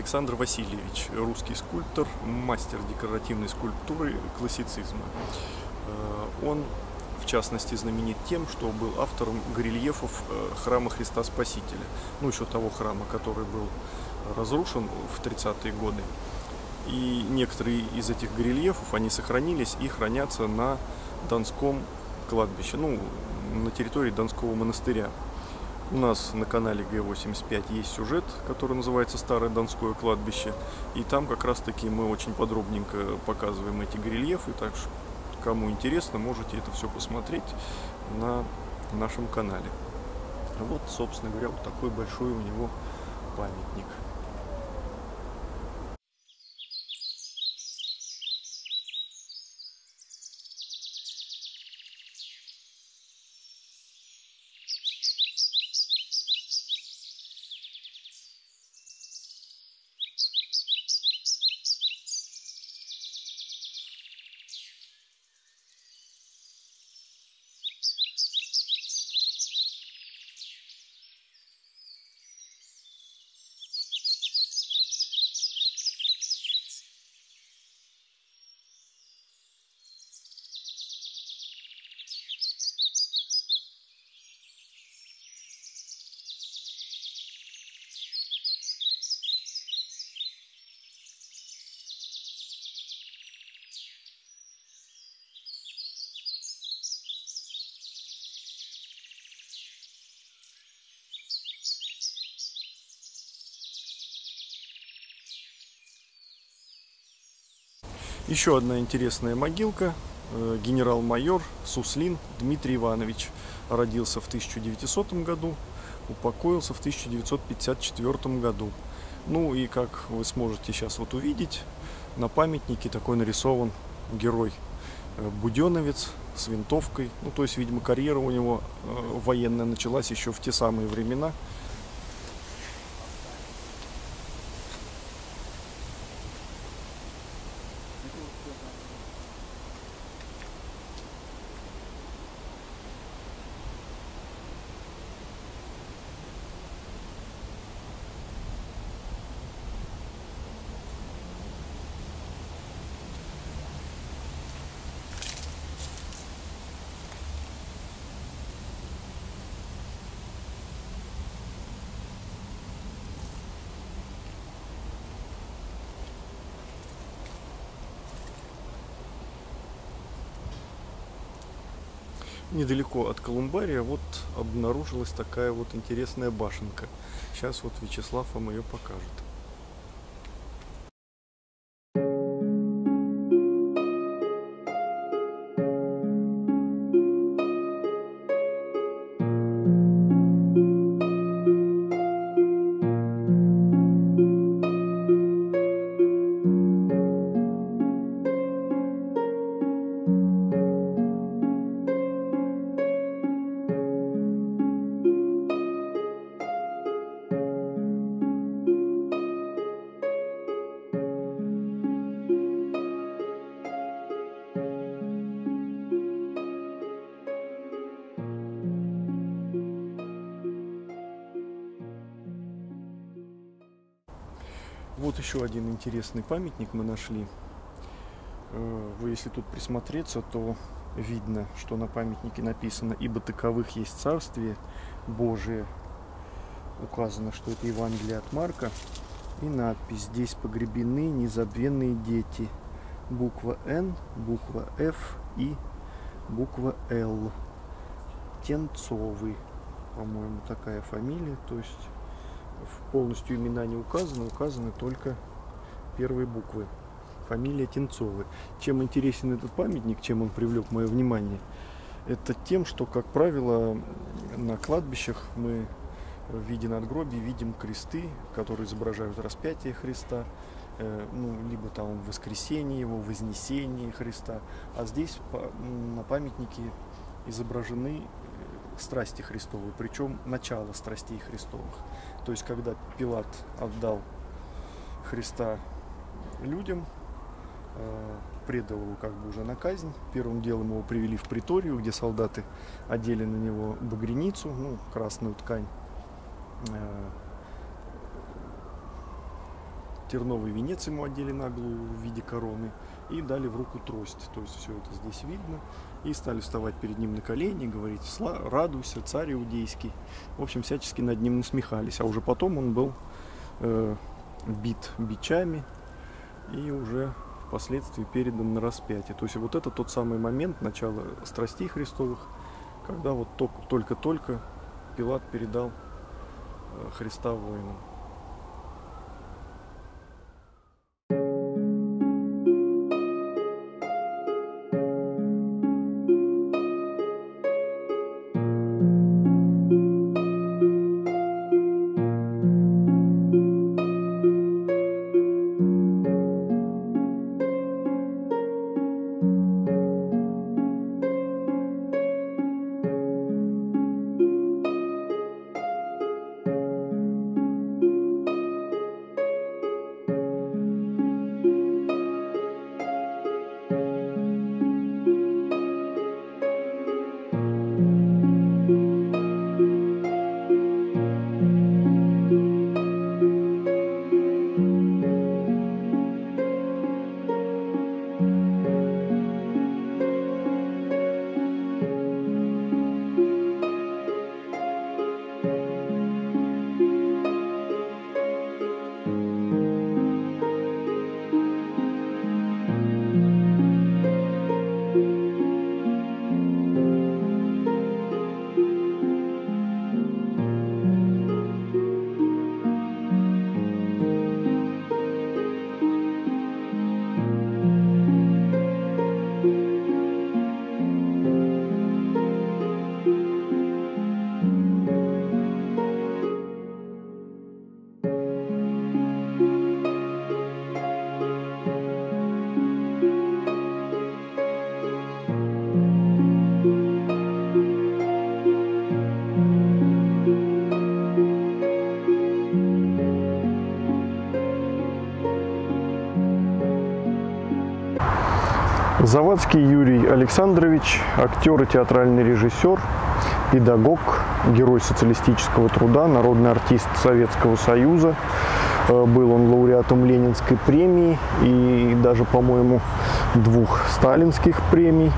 Александр Васильевич, русский скульптор, мастер декоративной скульптуры классицизма. Э, он, в частности, знаменит тем, что был автором горельефов э, храма Христа Спасителя, ну, еще того храма, который был разрушен в 30-е годы. И некоторые из этих горельефов, они сохранились и хранятся на Донском кладбище, ну, на территории Донского монастыря. У нас на канале Г85 есть сюжет, который называется «Старое Донское кладбище». И там как раз-таки мы очень подробненько показываем эти горельефы. Так что, кому интересно, можете это все посмотреть на нашем канале. Вот, собственно говоря, вот такой большой у него памятник. Еще одна интересная могилка. Э, генерал-майор Суслин Дмитрий Иванович родился в 1900 году, упокоился в 1954 году. Ну и как вы сможете сейчас вот увидеть, на памятнике такой нарисован герой э, Буденовец с винтовкой. Ну, то есть, видимо, карьера у него э, военная началась еще в те самые времена. Недалеко от Колумбария вот обнаружилась такая вот интересная башенка. Сейчас вот Вячеслав вам ее покажет. Интересный памятник мы нашли. Э, вы, если тут присмотреться, то видно, что на памятнике написано «Ибо таковых есть царствие Божие указано, что это Евангелие от Марка. И надпись «Здесь погребены незабвенные дети». Буква Н, буква Ф и буква Л. Тенцовый, по-моему, такая фамилия. То есть полностью имена не указаны, указаны только первые буквы. Фамилия Тенцовый. Чем интересен этот памятник, чем он привлек мое внимание, это тем, что, как правило, на кладбищах мы в виде надгробий видим кресты, которые изображают распятие Христа, э, ну, либо там воскресение его, вознесение Христа. А здесь на памятнике изображены э, страсти Христовы, причем начало страстей Христовых. То есть, когда Пилат отдал Христа людям, э, предал его как бы уже на казнь. Первым делом его привели в приторию, где солдаты одели на него багряницу, ну, красную ткань. Э, терновый венец ему одели на голову в виде короны и дали в руку трость. То есть все это здесь видно. И стали вставать перед ним на колени, говорить «Радуйся, царь иудейский». В общем, всячески над ним насмехались. А уже потом он был э, бит бичами и уже впоследствии передан на распятие. То есть вот это тот самый момент начала страстей Христовых, когда вот только-только Пилат передал э, Христа воинам. Завадский Юрий Александрович, актер и театральный режиссер, педагог, герой социалистического труда, народный артист Советского Союза. Э, был он лауреатом Ленинской премии и даже, по-моему, двух сталинских премий.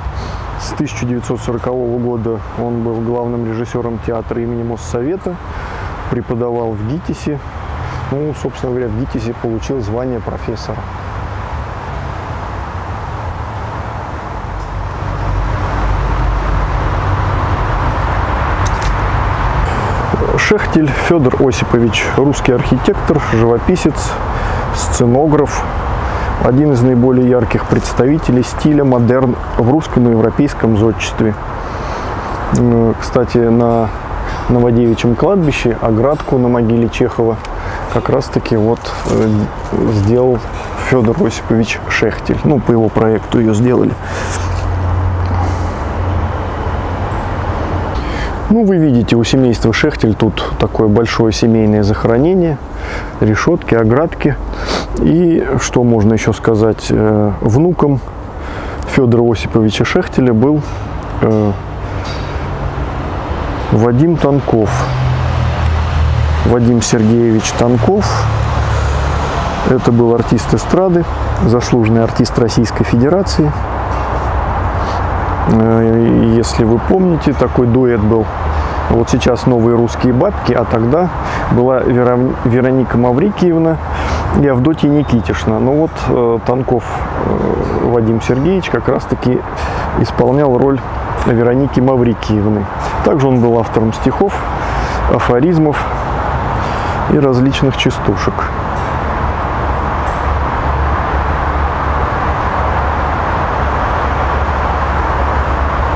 С 1940 года он был главным режиссером театра имени Моссовета, преподавал в ГИТИСе. Ну, собственно говоря, в ГИТИСе получил звание профессора. Шехтель Федор Осипович, русский архитектор, живописец, сценограф, один из наиболее ярких представителей стиля модерн в русском и европейском зодчестве. Кстати, на Новодевичьем кладбище оградку на могиле Чехова как раз-таки вот э, сделал Федор Осипович Шехтель. Ну, по его проекту ее сделали. Ну, вы видите, у семейства Шехтель тут такое большое семейное захоронение, решетки, оградки. И что можно еще сказать, э, внуком Федора Осиповича Шехтеля был э, Вадим Танков. Вадим Сергеевич Танков. Это был артист эстрады, заслуженный артист Российской Федерации. Э, если вы помните, такой дуэт был Вот сейчас новые русские бабки, а тогда была Вера, Вероника Маврикиевна и Авдотья Никитишна. Ну вот э, Танков э, Вадим Сергеевич как раз-таки исполнял роль Вероники Маврикиевны. Также он был автором стихов, афоризмов и различных частушек.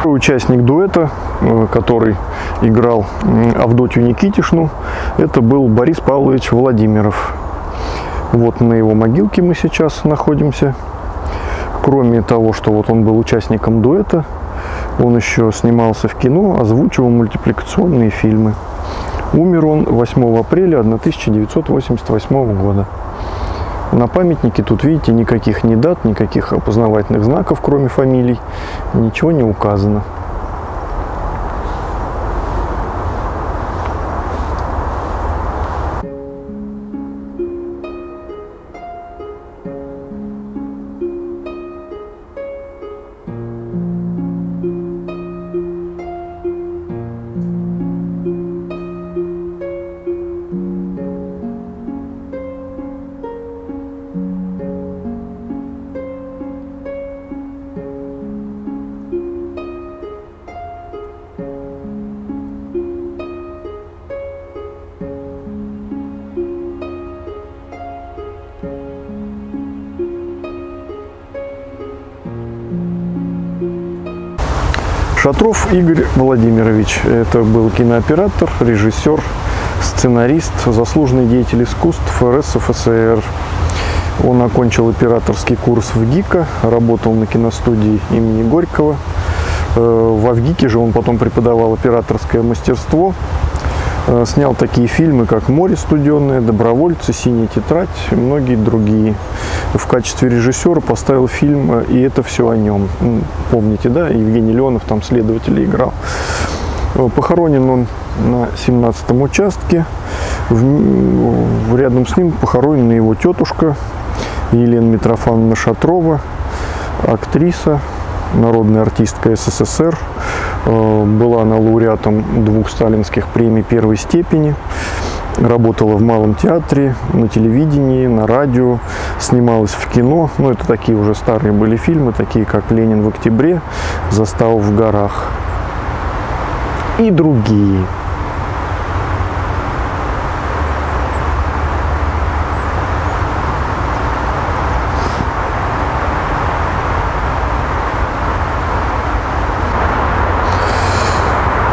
Участник дуэта, э, который играл Авдотью Никитишну, это был Борис Павлович Владимиров. Вот на его могилке мы сейчас находимся. Кроме того, что вот он был участником дуэта, он еще снимался в кино, озвучивал мультипликационные фильмы. Умер он 8 апреля 1988 года. На памятнике тут, видите, никаких ни дат, никаких опознавательных знаков, кроме фамилий, ничего не указано. Шатров Игорь Владимирович. Это был кинооператор, режиссер, сценарист, заслуженный деятель искусств РСФСР. Он окончил операторский курс в ГИКа, работал на киностудии имени Горького. Э, в Авгике же он потом преподавал операторское мастерство, Э, снял такие фильмы, как «Море студенное», «Добровольцы», «Синяя тетрадь» и многие другие. В качестве режиссера поставил фильм э, «И это все о нем». Помните, да? Евгений Леонов там следователя играл. Э, похоронен он на 17-м участке. В, рядом с ним похоронена его тетушка Елена Митрофановна Шатрова, актриса, народная артистка СССР. Э, была она лауреатом двух сталинских премий первой степени. Работала в Малом театре, на телевидении, на радио, снималась в кино. Ну, это такие уже старые были фильмы, такие как «Ленин в октябре», «Застава в горах» и другие.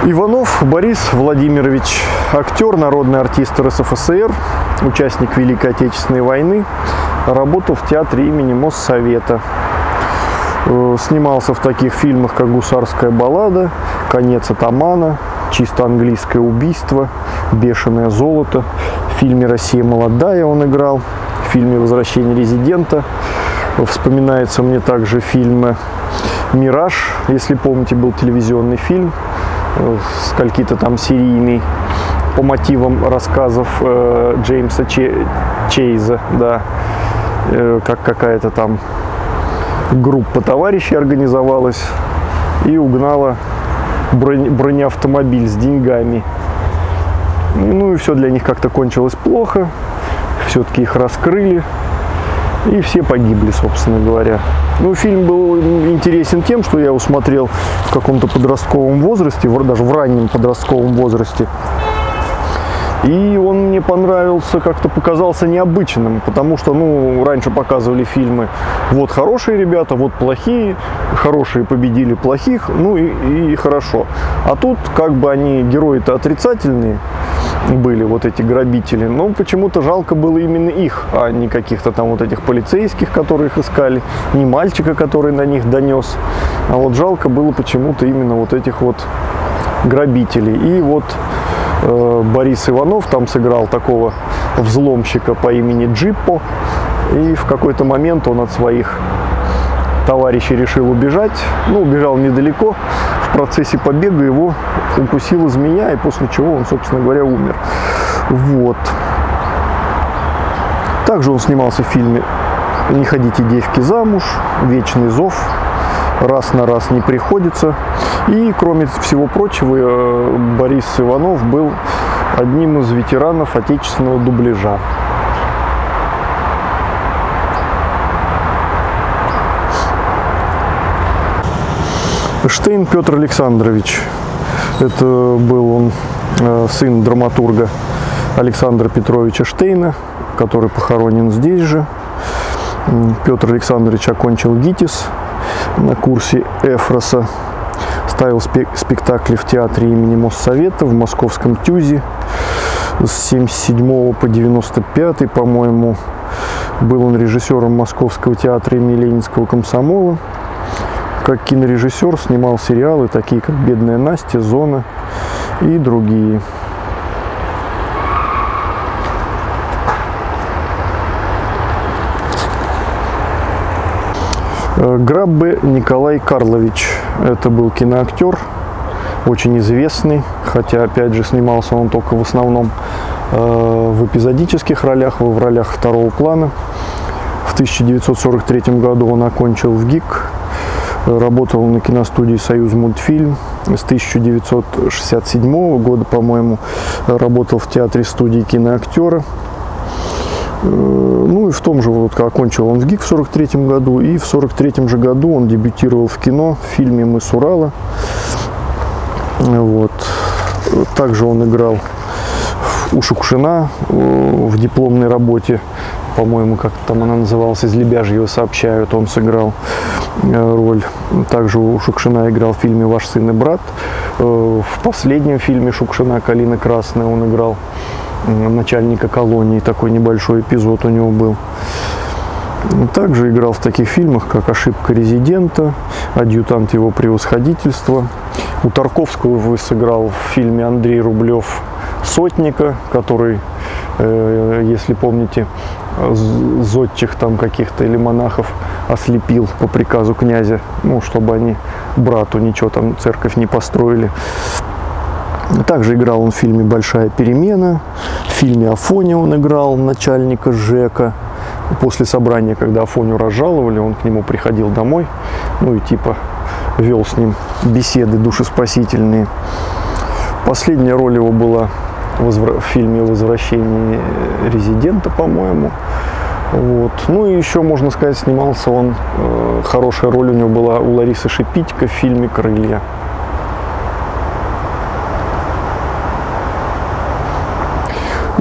Иванов Борис Владимирович, актер, народный артист РСФСР, участник Великой Отечественной войны, работал в театре имени Моссовета. Э, снимался в таких фильмах, как «Гусарская баллада», «Конец атамана», «Чисто английское убийство», «Бешеное золото». В фильме «Россия молодая» он играл, в фильме «Возвращение резидента». Вспоминается мне также фильм «Мираж», если помните, был телевизионный фильм скольки-то там серийный по мотивам рассказов э, Джеймса Че, Чейза, да, э, как какая-то там группа товарищей организовалась и угнала бронь, бронеавтомобиль с деньгами. Ну и все для них как-то кончилось плохо, все-таки их раскрыли, и все погибли, собственно говоря. Ну, фильм был интересен тем, что я его смотрел в каком-то подростковом возрасте, даже в раннем подростковом возрасте. И он мне понравился, как-то показался необычным, потому что, ну, раньше показывали фильмы, вот хорошие ребята, вот плохие, хорошие победили плохих, ну и, и хорошо. А тут как бы они герои-то отрицательные, были вот эти грабители, но почему-то жалко было именно их, а не каких-то там вот этих полицейских, которые их искали, не мальчика, который на них донес, а вот жалко было почему-то именно вот этих вот грабителей. И вот Борис Иванов там сыграл такого взломщика по имени Джиппо, и в какой-то момент он от своих товарищей решил убежать, ну, убежал недалеко, в процессе побега его укусила змея, и после чего он, собственно говоря, умер. Вот. Также он снимался в фильме «Не ходите девки замуж», «Вечный зов», раз на раз не приходится. И, кроме всего прочего, э, Борис Иванов был одним из ветеранов отечественного дубляжа. Штейн Петр Александрович. Это был он э, сын драматурга Александра Петровича Штейна, который похоронен здесь же. Петр Александрович окончил ГИТИС на курсе Эфроса. Ставил спектакли в театре имени Моссовета в московском ТЮЗе с 77 по 95, по-моему. Был он режиссером Московского театра имени Ленинского комсомола. Как кинорежиссер снимал сериалы, такие как «Бедная Настя», «Зона» и другие. Граббе Николай Карлович. Это был киноактер, очень известный, хотя, опять же, снимался он только в основном э, в эпизодических ролях, в ролях второго плана. В 1943 году он окончил в ГИК, работал на киностудии «Союз мультфильм». С 1967 года, по-моему, работал в театре студии киноактера. Э, ну и в том же, вот окончил он в ГИК в 43 году, и в 43 же году он дебютировал в кино в фильме «Мы с Урала». Вот. Также он играл у Шукшина э, в дипломной работе, по-моему, как там она называлась, из Лебяжьего сообщают, он сыграл э, роль. Также у Шукшина играл в фильме «Ваш сын и брат». В последнем фильме Шукшина «Калина красная» он играл начальника колонии, такой небольшой эпизод у него был. Также играл в таких фильмах, как «Ошибка резидента», «Адъютант его превосходительства». У Тарковского сыграл в фильме Андрей Рублев «Сотника», который, э, если помните, зодчих там каких-то или монахов ослепил по приказу князя, ну, чтобы они брату ничего там церковь не построили. Также играл он в фильме «Большая перемена». В фильме «Афоня» он играл начальника ЖЭКа. После собрания, когда Афоню разжаловали, он к нему приходил домой. Ну и типа вел с ним беседы душеспасительные. Последняя роль его была в фильме «Возвращение резидента», по-моему. Вот. Ну и еще, можно сказать, снимался он, э, хорошая роль у него была у Ларисы Шипитько в фильме «Крылья».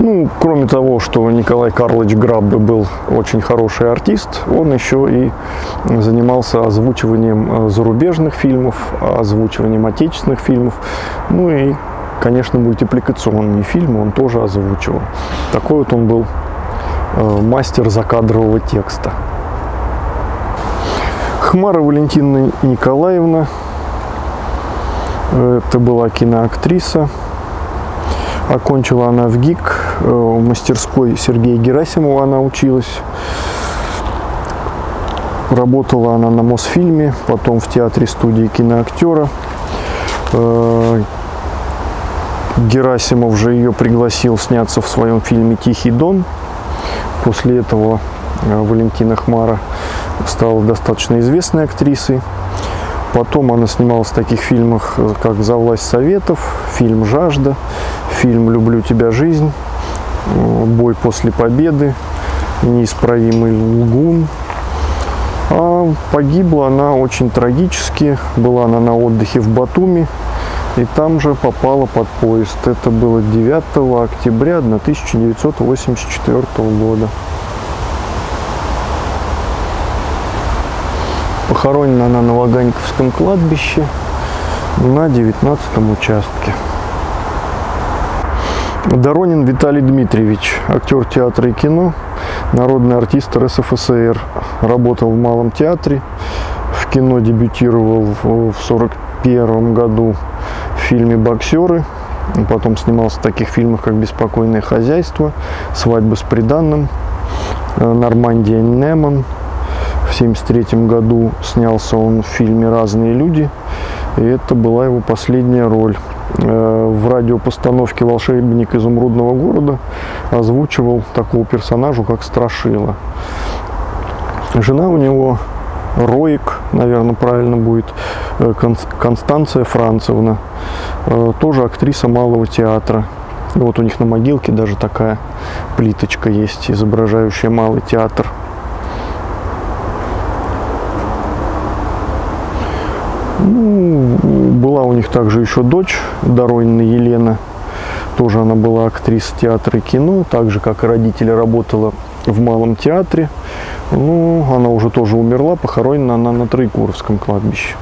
Ну, кроме того, что Николай Карлович Граббе был очень хороший артист, он еще и занимался озвучиванием э, зарубежных фильмов, озвучиванием отечественных фильмов, ну и, конечно, мультипликационные фильмы он тоже озвучивал. Такой вот он был э, мастер закадрового текста. Хмара Валентина Николаевна, э, это была киноактриса, Окончила она в ГИК, в э, мастерской Сергея Герасимова она училась. Работала она на Мосфильме, потом в театре студии киноактера. Э, Герасимов же ее пригласил сняться в своем фильме «Тихий дон». После этого э, Валентина Хмара стала достаточно известной актрисой. Потом она снималась в таких фильмах, как «За власть советов», фильм «Жажда», фильм «Люблю тебя, жизнь», «Бой после победы», «Неисправимый лгун». А погибла она очень трагически. Была она на отдыхе в Батуми. И там же попала под поезд. Это было 9 октября 1984 года. Похоронена она на Ваганьковском кладбище на 19 участке. Доронин Виталий Дмитриевич, актер театра и кино, народный артист РСФСР. Работал в Малом театре, в кино дебютировал в 1941 году в фильме «Боксеры», потом снимался в таких фильмах, как «Беспокойное хозяйство», «Свадьба с приданным», «Нормандия Неман», в 1973 году снялся он в фильме «Разные люди», и это была его последняя роль. Э, в радиопостановке «Волшебник изумрудного города» озвучивал такого персонажа, как Страшила. Жена у него Роик, наверное, правильно будет, э, Констанция Францевна, э, тоже актриса малого театра. И вот у них на могилке даже такая плиточка есть, изображающая малый театр. Ну, была у них также еще дочь Доронина Елена. Тоже она была актриса театра и кино, так же, как и родители, работала в Малом театре. Ну, она уже тоже умерла, похоронена она на Троекуровском кладбище.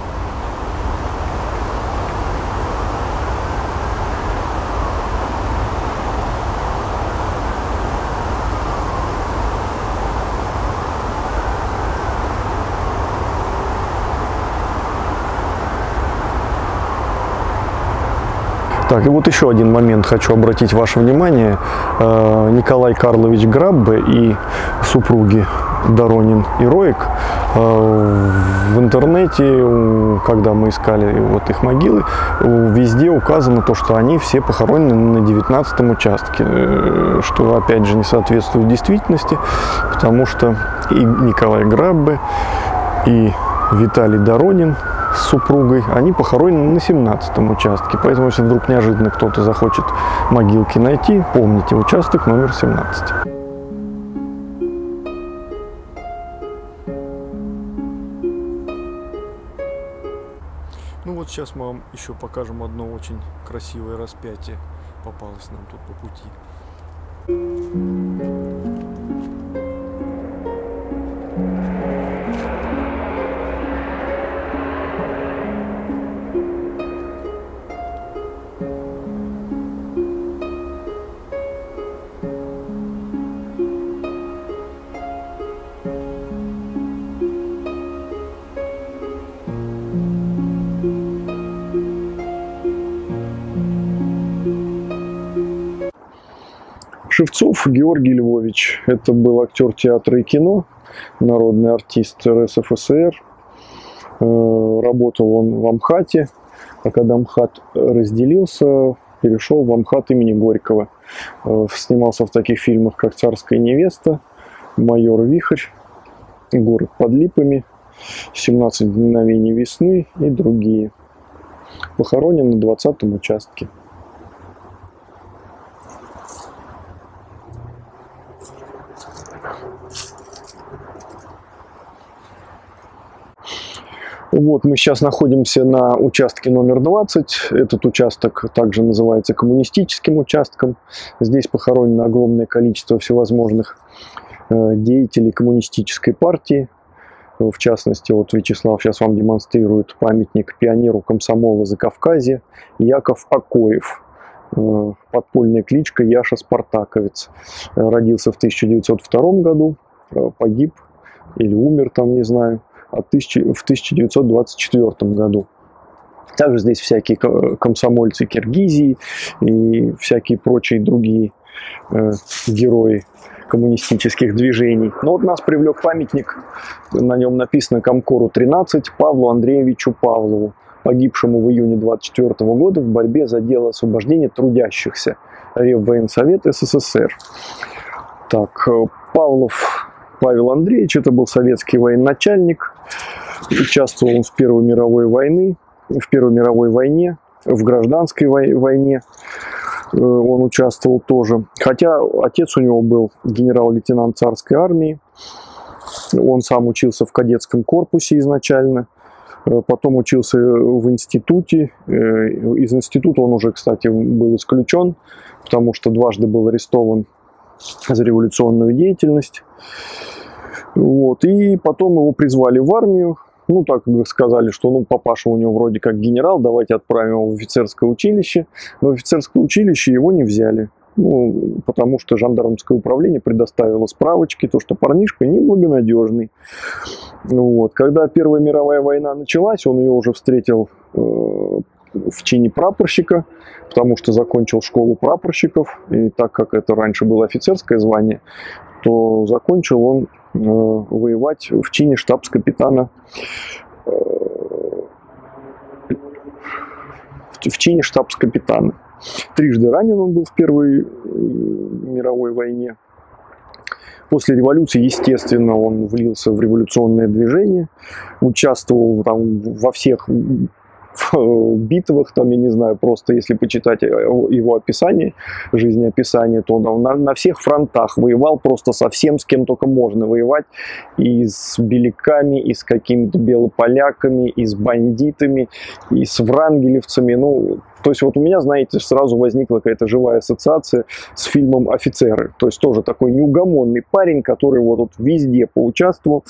Так, и вот еще один момент хочу обратить ваше внимание. Э, Николай Карлович Граббе и супруги Доронин и Роик э, в интернете, когда мы искали вот их могилы, везде указано то, что они все похоронены на 19 участке, э, что опять же не соответствует действительности, потому что и Николай Граббе, и Виталий Доронин с супругой, они похоронены на 17 участке. Поэтому, если вдруг неожиданно кто-то захочет могилки найти, помните, участок номер 17. Ну вот сейчас мы вам еще покажем одно очень красивое распятие. Попалось нам тут по пути. Шевцов Георгий Львович. Это был актер театра и кино, народный артист РСФСР. Э, работал он в Амхате, а когда Амхат разделился, перешел в Амхат имени Горького. Э, снимался в таких фильмах, как «Царская невеста», «Майор Вихрь», «Город под липами», «17 мгновений весны» и другие. Похоронен на 20-м участке. Вот мы сейчас находимся на участке номер 20. Этот участок также называется коммунистическим участком. Здесь похоронено огромное количество всевозможных э, деятелей коммунистической партии. В частности, вот Вячеслав сейчас вам демонстрирует памятник пионеру комсомола за Кавказе Яков Акоев. Э, подпольная кличка Яша Спартаковец. Родился в 1902 году, э, погиб или умер там, не знаю, в 1924 году. Также здесь всякие комсомольцы Киргизии и всякие прочие другие э, герои коммунистических движений. Но вот нас привлек памятник, на нем написано Комкору 13 Павлу Андреевичу Павлову, погибшему в июне 24 года в борьбе за дело освобождения трудящихся Реввоенсовет СССР. Так, э, Павлов Павел Андреевич, это был советский военачальник, участвовал он в Первой мировой войне, в Первой мировой войне, в гражданской войне э, он участвовал тоже. Хотя отец у него был генерал-лейтенант царской армии, он сам учился в кадетском корпусе изначально, э, потом учился в институте. Э, из института он уже, кстати, был исключен, потому что дважды был арестован за революционную деятельность. Вот. И потом его призвали в армию. Ну, так сказали, что ну, папаша у него вроде как генерал, давайте отправим его в офицерское училище. Но в офицерское училище его не взяли. Ну, потому что жандармское управление предоставило справочки, то, что парнишка неблагонадежный. Вот. Когда Первая мировая война началась, он ее уже встретил э, в чине прапорщика, потому что закончил школу прапорщиков, и так как это раньше было офицерское звание, то закончил он э, воевать в чине штабс-капитана э, в чине штабс-капитана. Трижды ранен он был в Первой э, мировой войне. После революции, естественно, он влился в революционное движение, участвовал там во всех [LAUGHS] битвах, там, я не знаю, просто если почитать его описание, жизнеописание, то он на, на всех фронтах воевал просто со всем, с кем только можно воевать, и с беляками, и с какими-то белополяками, и с бандитами, и с врангелевцами, ну, то есть вот у меня, знаете, сразу возникла какая-то живая ассоциация с фильмом «Офицеры». То есть тоже такой неугомонный парень, который вот, вот везде поучаствовал.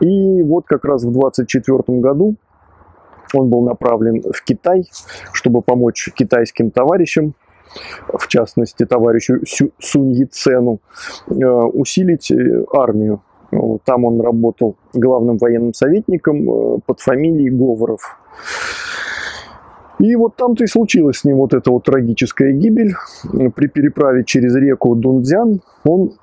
И вот как раз в 24 году он был направлен в Китай, чтобы помочь китайским товарищам, в частности товарищу Сунь Яцену, э, усилить э, армию. Там он работал главным военным советником э, под фамилией Говоров. И вот там-то и случилась с ним вот эта вот трагическая гибель. При переправе через реку Дунцзян он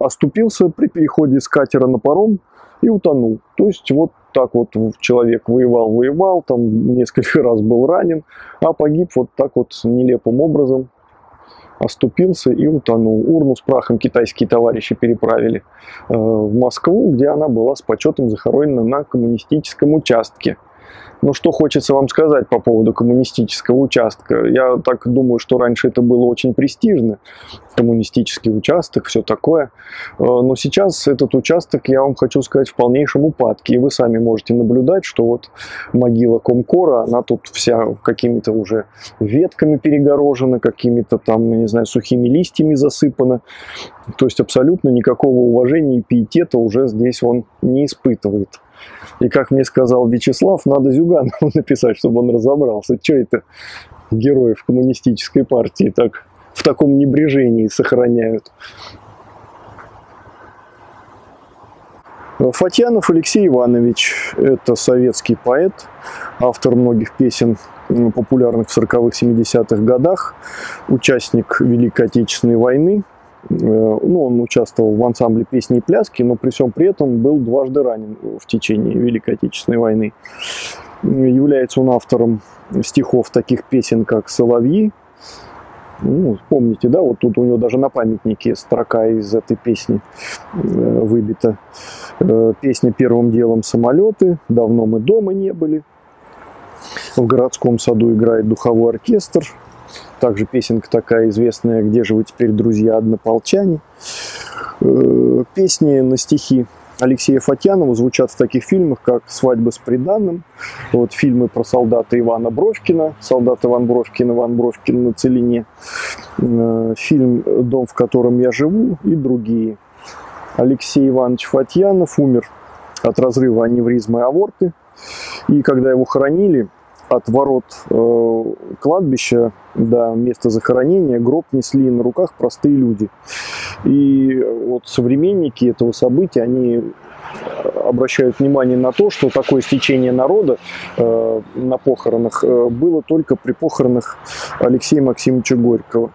оступился при переходе с катера на паром и утонул. То есть вот так вот человек воевал, воевал, там несколько раз был ранен, а погиб вот так вот нелепым образом, оступился и утонул. Урну с прахом китайские товарищи переправили э, в Москву, где она была с почетом захоронена на коммунистическом участке. Ну, что хочется вам сказать по поводу коммунистического участка? Я так думаю, что раньше это было очень престижно. Коммунистический участок, все такое. Э, но сейчас этот участок, я вам хочу сказать, в полнейшем упадке. И вы сами можете наблюдать, что вот могила Комкора, она тут вся какими-то уже ветками перегорожена, какими-то там, не знаю, сухими листьями засыпана. То есть абсолютно никакого уважения и пиетета уже здесь он не испытывает. И как мне сказал Вячеслав, надо Зюганову [LAUGHS] написать, чтобы он разобрался, что это героев коммунистической партии так в таком небрежении сохраняют. Фатьянов Алексей Иванович – это советский поэт, автор многих песен, популярных в 40-х, 70-х годах, участник Великой Отечественной войны, ну, он участвовал в ансамбле песни и пляски, но при всем при этом был дважды ранен в течение Великой Отечественной войны. Является он автором стихов таких песен, как «Соловьи». Ну, помните, да, вот тут у него даже на памятнике строка из этой песни э, выбита. Э, песня «Первым делом самолеты», «Давно мы дома не были». В городском саду играет духовой оркестр, также песенка такая известная «Где же вы теперь, друзья, однополчане?». Э, песни на стихи Алексея Фатьянова звучат в таких фильмах, как «Свадьба с приданным», вот фильмы про солдата Ивана Бровкина, солдат Иван Бровкин, Иван Бровкин на целине, э, фильм «Дом, в котором я живу» и другие. Алексей Иванович Фатьянов умер от разрыва аневризмы и аборты. И когда его хоронили, от ворот э, кладбища до места захоронения гроб несли на руках простые люди. И вот современники этого события, они обращают внимание на то, что такое стечение народа э, на похоронах э, было только при похоронах Алексея Максимовича Горького.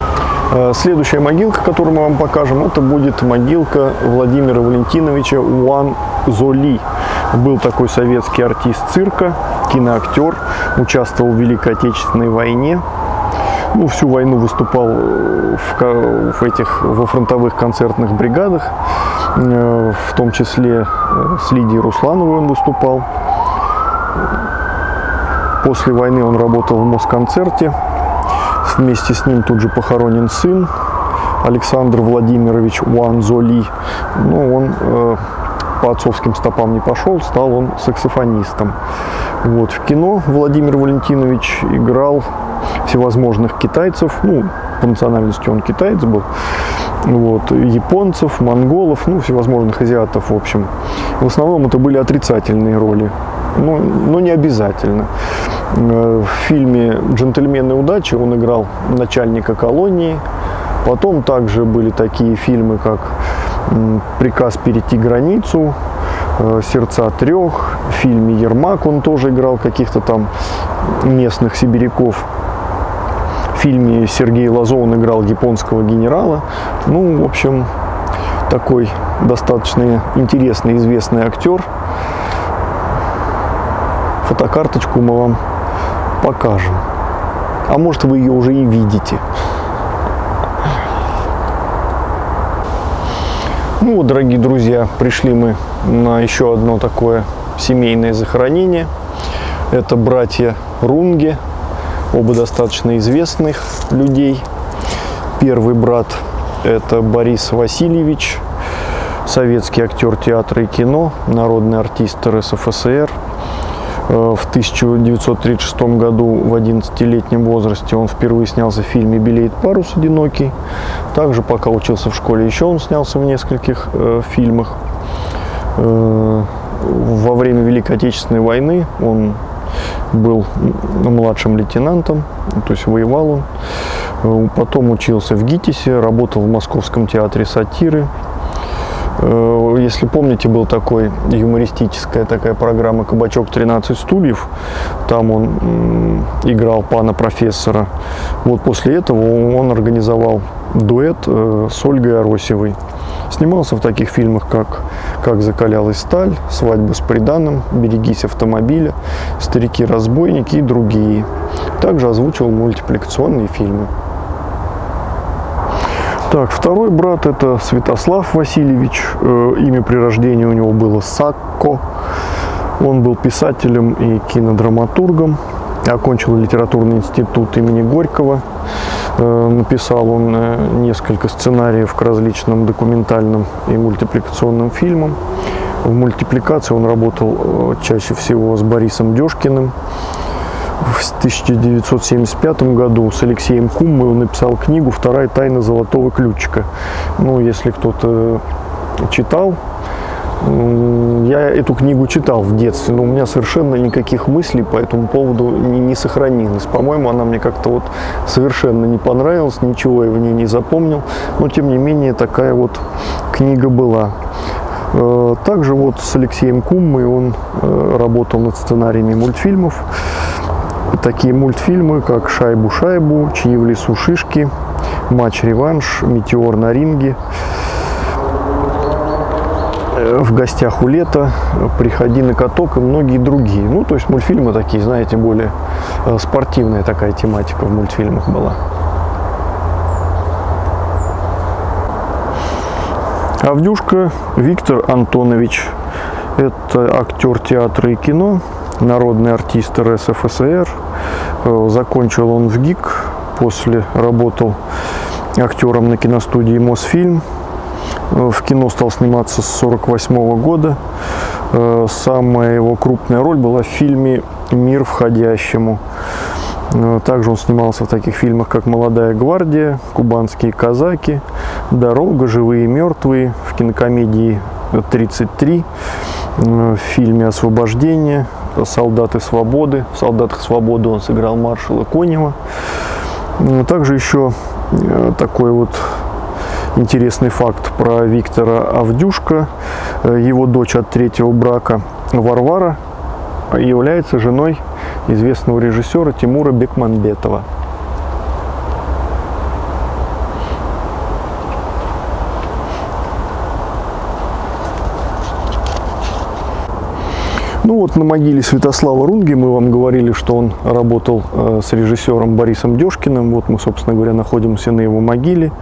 Э, следующая могилка, которую мы вам покажем, это будет могилка Владимира Валентиновича Уан Золи. Был такой советский артист цирка, киноактер, участвовал в Великой Отечественной войне. Ну, всю войну выступал э, в, в этих, во фронтовых концертных бригадах, э, в том числе с Лидией Руслановой он выступал. После войны он работал в Москонцерте, Вместе с ним тут же похоронен сын Александр Владимирович Уанзоли. Ну, он э, по отцовским стопам не пошел, стал он саксофонистом. Вот, в кино Владимир Валентинович играл всевозможных китайцев, ну, по национальности он китаец был. Вот, японцев, монголов, ну, всевозможных азиатов, в общем. В основном это были отрицательные роли, ну, но не обязательно. Э, в фильме «Джентльмены удачи» он играл начальника колонии. Потом также были такие фильмы, как «Приказ перейти границу», э, «Сердца трех», в фильме «Ермак» он тоже играл каких-то там местных сибиряков. В фильме Сергей Лазо он играл японского генерала. Ну, в общем, такой достаточно интересный, известный актер. Фотокарточку мы вам покажем. А может вы ее уже и видите. Ну вот, дорогие друзья, пришли мы на еще одно такое семейное захоронение. Это братья Рунге, оба достаточно известных людей. Первый брат – это Борис Васильевич, советский актер театра и кино, народный артист РСФСР – в 1936 году в 11-летнем возрасте он впервые снялся в фильме «Белеет парус одинокий». Также, пока учился в школе, еще он снялся в нескольких э, фильмах. Э, во время Великой Отечественной войны он был младшим лейтенантом, то есть воевал он. Э, потом учился в ГИТИСе, работал в Московском театре сатиры, Э, если помните, был такой юмористическая такая программа «Кабачок 13 стульев». Там он играл пана профессора. Вот после этого он организовал дуэт э, с Ольгой Аросевой. Снимался в таких фильмах, как «Как закалялась сталь», «Свадьба с приданым», «Берегись автомобиля», «Старики-разбойники» и другие. Также озвучивал мультипликационные фильмы. Так, второй брат это Святослав Васильевич. Э, имя при рождении у него было Сакко. Он был писателем и кинодраматургом. Окончил литературный институт имени Горького. Э, написал он э, несколько сценариев к различным документальным и мультипликационным фильмам. В мультипликации он работал чаще всего с Борисом Дежкиным в 1975 году с Алексеем Куммой написал книгу «Вторая тайна золотого ключика». Ну, если кто-то читал, я эту книгу читал в детстве, но у меня совершенно никаких мыслей по этому поводу не, не сохранилось. По-моему, она мне как-то вот совершенно не понравилась, ничего я в ней не запомнил. Но, тем не менее, такая вот книга была. Э, также вот с Алексеем Куммой он э, работал над сценариями мультфильмов такие мультфильмы, как «Шайбу-шайбу», «Чьи в лесу шишки», «Матч-реванш», «Метеор на ринге», э, в гостях у лета, приходи на каток и многие другие. Ну, то есть мультфильмы такие, знаете, более э, спортивная такая тематика в мультфильмах была. Авдюшка Виктор Антонович. Это актер театра и кино, народный артист РСФСР. Э, закончил он в ГИК, после работал актером на киностудии Мосфильм. Э, в кино стал сниматься с 1948 года. Э, самая его крупная роль была в фильме «Мир входящему». Также он снимался в таких фильмах, как «Молодая гвардия», «Кубанские казаки», «Дорога», «Живые и мертвые», в кинокомедии «33», в фильме «Освобождение», «Солдаты свободы». В «Солдатах свободы» он сыграл маршала Конева. Также еще э, такой вот интересный факт про Виктора Авдюшка. Э, его дочь от третьего брака Варвара является женой известного режиссера Тимура Бекмамбетова. Ну вот на могиле Святослава Рунги мы вам говорили, что он работал э, с режиссером Борисом Дежкиным. Вот мы, собственно говоря, находимся на его могиле.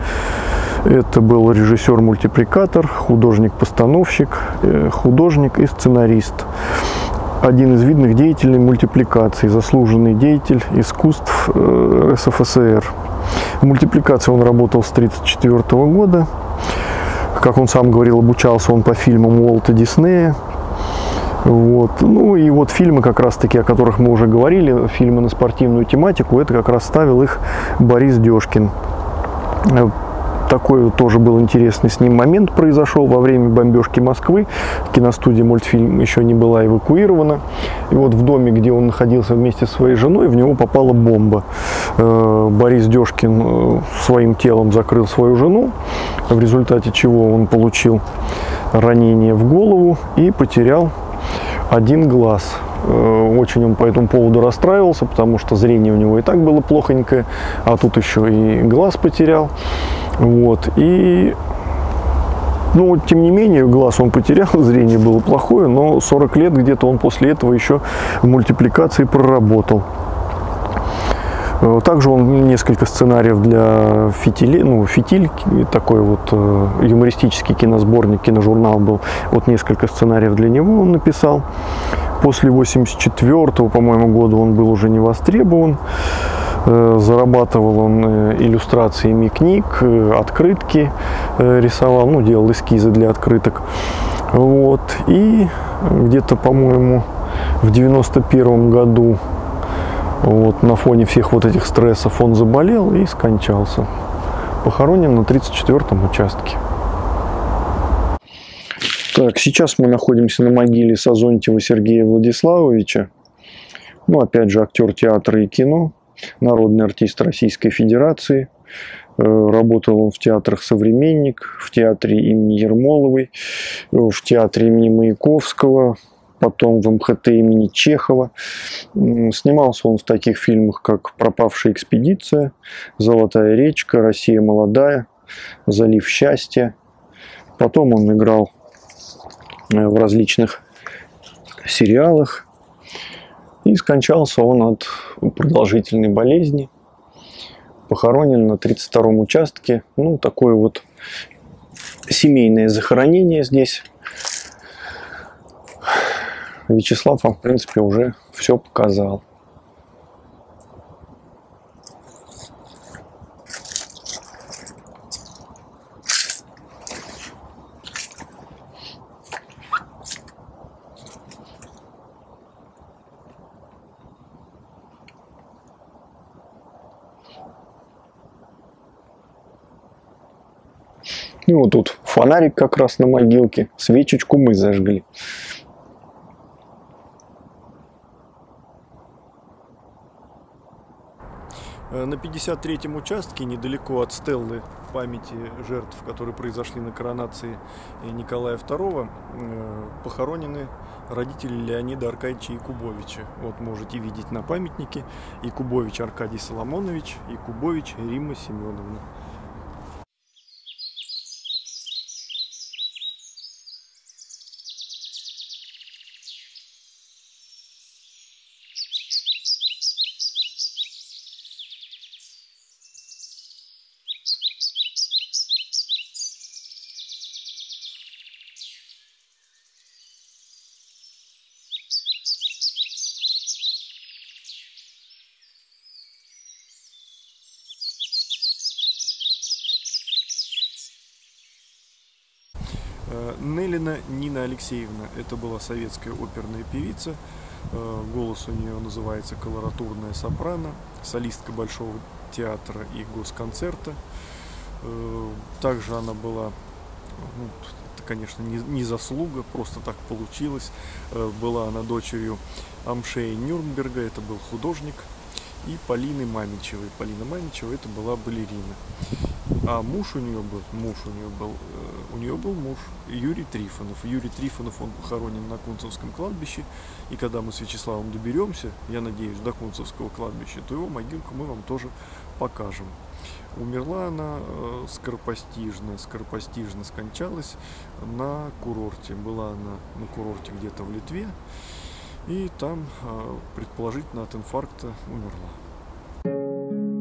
Это был режиссер-мультипликатор, художник-постановщик, э, художник и сценарист. Один из видных деятелей мультипликации, заслуженный деятель искусств э, РСФСР. В мультипликации он работал с 1934 года. Как он сам говорил, обучался он по фильмам Уолта Диснея. Вот. Ну и вот фильмы, как раз таки, о которых мы уже говорили, фильмы на спортивную тематику, это как раз ставил их Борис Дешкин. такой вот тоже был интересный с ним момент произошел во время бомбежки Москвы. Киностудия мультфильм еще не была эвакуирована. И вот в доме, где он находился вместе со своей женой, в него попала бомба. Э, Борис Дешкин э, своим телом закрыл свою жену, в результате чего он получил ранение в голову и потерял один глаз. Э, очень он по этому поводу расстраивался, потому что зрение у него и так было плохонькое, а тут еще и глаз потерял. Вот. И ну, тем не менее, глаз он потерял, [LAUGHS] зрение было плохое, но 40 лет где-то он после этого еще в мультипликации проработал. Э, также он несколько сценариев для фитили, ну, фитиль, такой вот э, юмористический киносборник, киножурнал был. Вот несколько сценариев для него он написал. После 84 по-моему, года он был уже не востребован. Э, зарабатывал он иллюстрациями книг, открытки рисовал, ну, делал эскизы для открыток. Вот. И где-то, по-моему, в 91 году вот, на фоне всех вот этих стрессов он заболел и скончался. Похоронен на 34-м участке. Так, сейчас мы находимся на могиле Сазонтьева Сергея Владиславовича. Ну, опять же, актер театра и кино народный артист Российской Федерации. Э, работал он в театрах «Современник», в театре имени Ермоловой, э, в театре имени Маяковского, потом в МХТ имени Чехова. Снимался он в таких фильмах, как «Пропавшая экспедиция», «Золотая речка», «Россия молодая», «Залив счастья». Потом он играл э, в различных сериалах, и скончался он от продолжительной болезни. Похоронен на 32-м участке. Ну, такое вот семейное захоронение здесь. Вячеслав вам, в принципе, уже все показал. И вот тут фонарик как раз на могилке, свечечку мы зажгли. На 53-м участке, недалеко от стеллы памяти жертв, которые произошли на коронации Николая II, э, похоронены родители Леонида Аркадьевича Якубовича. Вот можете видеть на памятнике Якубович Аркадий Соломонович, Якубович Римма Семеновна. Алексеевна. Это была советская оперная певица. Э, голос у нее называется колоратурная сопрано. Солистка Большого театра и госконцерта. Э, также она была, ну, это, конечно, не, не заслуга, просто так получилось. Была она дочерью Амшея Нюрнберга, это был художник, и Полины Мамичевой. Полина Мамичева это была балерина. А муж у нее был, муж у нее был, э, у нее был муж Юрий Трифонов. Юрий Трифонов, он похоронен на Кунцевском кладбище. И когда мы с Вячеславом доберемся, я надеюсь, до Кунцевского кладбища, то его могилку мы вам тоже покажем. Умерла она э, скоропостижно, скоропостижно скончалась на курорте. Была она на курорте где-то в Литве. И там, э, предположительно, от инфаркта умерла.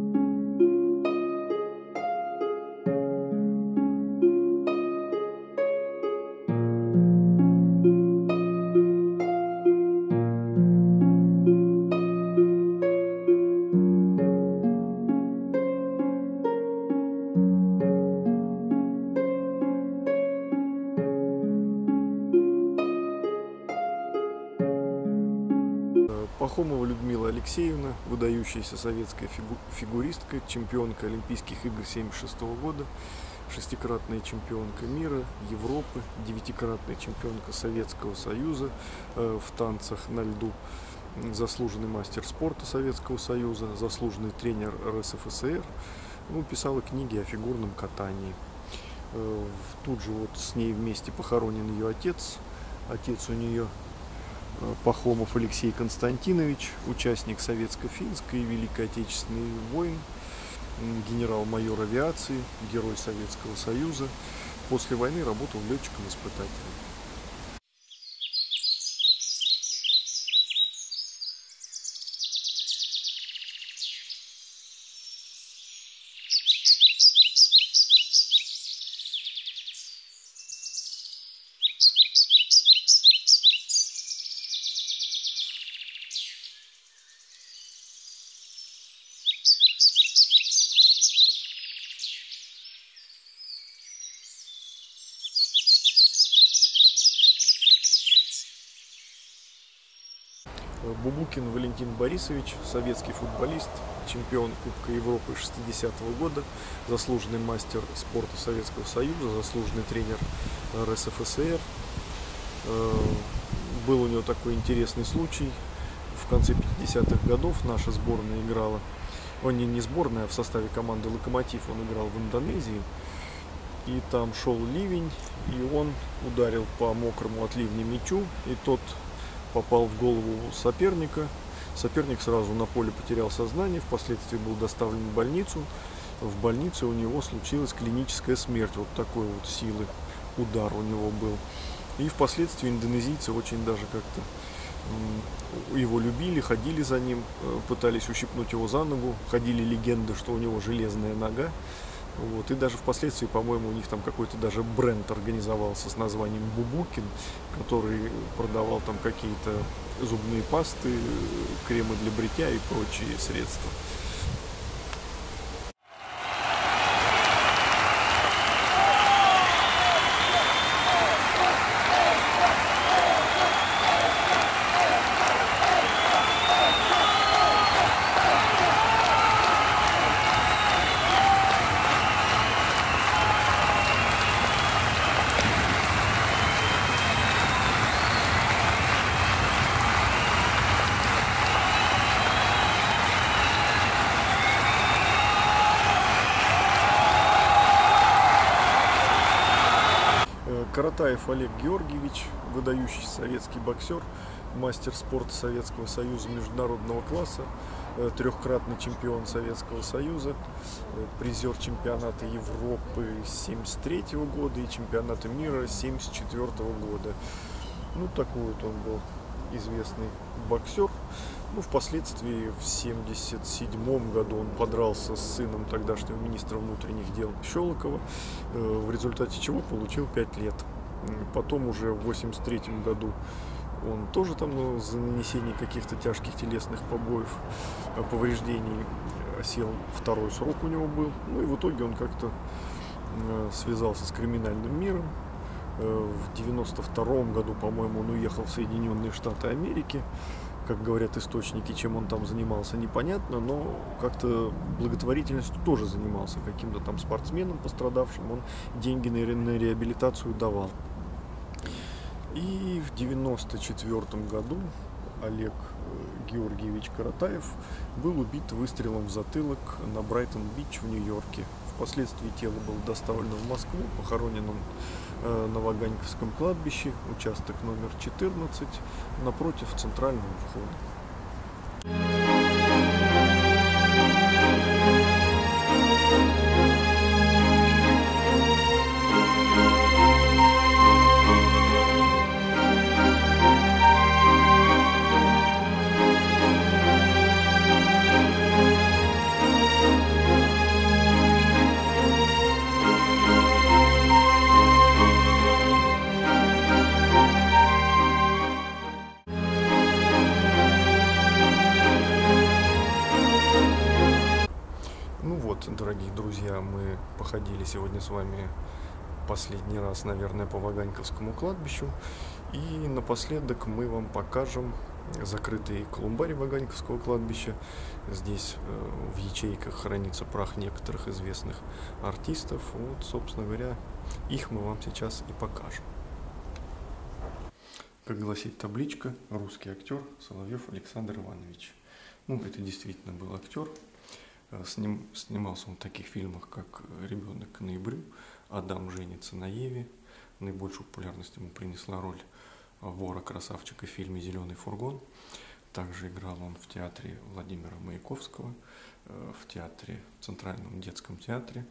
Выдающаяся советская фигу фигуристка, чемпионка Олимпийских игр 1976 года, шестикратная чемпионка мира, Европы, девятикратная чемпионка Советского Союза э, в танцах на льду, заслуженный мастер спорта Советского Союза, заслуженный тренер РСФСР, ну, писала книги о фигурном катании. Э, тут же вот с ней вместе похоронен ее отец. Отец у нее Пахомов Алексей Константинович, участник советско-финской и Великой Отечественной войн, генерал-майор авиации, герой Советского Союза. После войны работал летчиком-испытателем. Бубукин Валентин Борисович, советский футболист, чемпион Кубка Европы 60-го года, заслуженный мастер спорта Советского Союза, заслуженный тренер РСФСР. Э, был у него такой интересный случай. В конце 50-х годов наша сборная играла, он не, не сборная, а в составе команды «Локомотив» он играл в Индонезии. И там шел ливень, и он ударил по мокрому от ливня мячу, и тот попал в голову соперника. Соперник сразу на поле потерял сознание, впоследствии был доставлен в больницу. В больнице у него случилась клиническая смерть. Вот такой вот силы удар у него был. И впоследствии индонезийцы очень даже как-то его любили, ходили за ним, э, пытались ущипнуть его за ногу. Ходили легенды, что у него железная нога. Вот. И даже впоследствии, по-моему, у них там какой-то даже бренд организовался с названием Бубукин, который продавал там какие-то зубные пасты, кремы для бритья и прочие средства. Каратаев Олег Георгиевич, выдающийся советский боксер, мастер спорта Советского Союза международного класса, э, трехкратный чемпион Советского Союза, э, призер чемпионата Европы 73 года и чемпионата мира 74 года. Ну, такой вот он был известный боксер. Ну, впоследствии в 1977 году он подрался с сыном тогдашнего министра внутренних дел Щелокова, э, в результате чего получил 5 лет. Потом уже в 1983 году он тоже там ну, за нанесение каких-то тяжких телесных побоев, э, повреждений э, сел второй срок у него был. Ну и в итоге он как-то связался с криминальным миром. В 92 году, по-моему, он уехал в Соединенные Штаты Америки как говорят источники, чем он там занимался, непонятно, но как-то благотворительностью тоже занимался каким-то там спортсменом пострадавшим, он деньги на, реабилитацию давал. И в 94 году Олег э, Георгиевич Каратаев был убит выстрелом в затылок на Брайтон-Бич в Нью-Йорке. Впоследствии тело было доставлено в Москву, похоронен он на Ваганьковском кладбище, участок номер 14, напротив центрального входа. Последний раз, наверное, по Ваганьковскому кладбищу. И напоследок мы вам покажем закрытый колумбарий Ваганьковского кладбища. Здесь э, в ячейках хранится прах некоторых известных артистов. Вот, собственно говоря, их мы вам сейчас и покажем. Как гласит табличка, русский актер Соловьев Александр Иванович. Ну, это действительно был актер. Э, сним, снимался он в таких фильмах, как «Ребенок к ноябрю», «Адам женится на Еве». Наибольшую популярность ему принесла роль вора-красавчика в фильме «Зеленый фургон». Также играл он в театре Владимира Маяковского, э, в театре, в Центральном детском театре.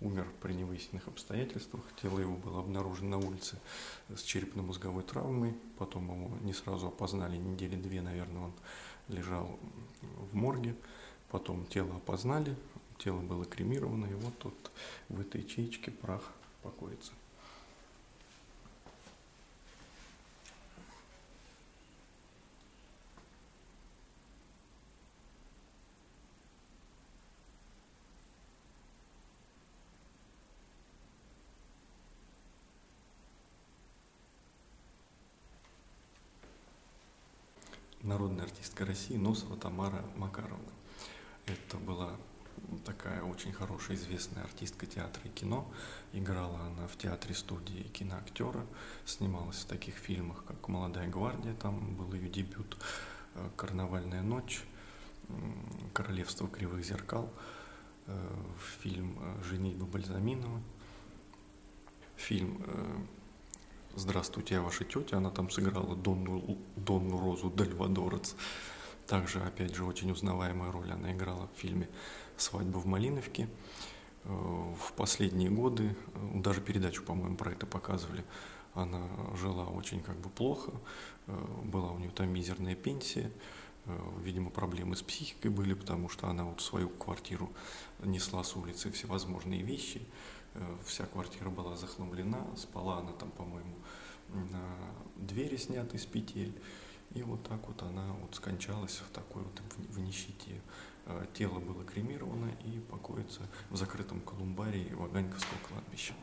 Умер при невыясненных обстоятельствах. Тело его было обнаружено на улице с черепно-мозговой травмой. Потом его не сразу опознали, недели две, наверное, он лежал в морге. Потом тело опознали, тело было кремировано, и вот тут в этой ячейке прах покоится. народная артистка России Носова Тамара Макаровна. Это была такая очень хорошая, известная артистка театра и кино. Играла она в театре студии киноактера, снималась в таких фильмах, как «Молодая гвардия», там был ее дебют, э, «Карнавальная ночь», «Королевство кривых зеркал», э, фильм э, «Женитьба Бальзаминова», фильм «Здравствуйте, я ваша тетя», она там сыграла Донну, Донну Розу Дальвадорец. Также, опять же, очень узнаваемая роль она играла в фильме «Свадьба в Малиновке». Э, в последние годы, э, даже передачу, по-моему, про это показывали, она жила очень как бы плохо, э, была у нее там мизерная пенсия, видимо, проблемы с психикой были, потому что она вот свою квартиру несла с улицы всевозможные вещи, вся квартира была захламлена, спала она там, по-моему, на двери сняты с петель, и вот так вот она вот скончалась в такой вот в нищете. Э, тело было кремировано и покоится в закрытом колумбарии Ваганьковского кладбища.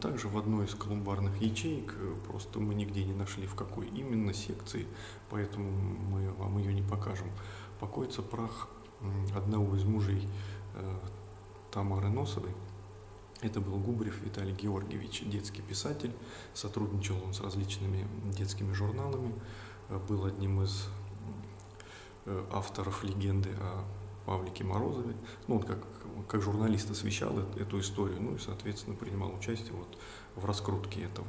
Также в одной из колумбарных ячеек, э, просто мы нигде не нашли в какой именно секции, поэтому мы вам ее не покажем, покоится прах одного из мужей э, Тамары Носовой. Это был Губрев Виталий Георгиевич, детский писатель. Сотрудничал он с различными детскими журналами. Э, был одним из авторов легенды о Павлике Морозове. Ну, он как, как журналист освещал эту историю, ну и, соответственно, принимал участие вот в раскрутке этого,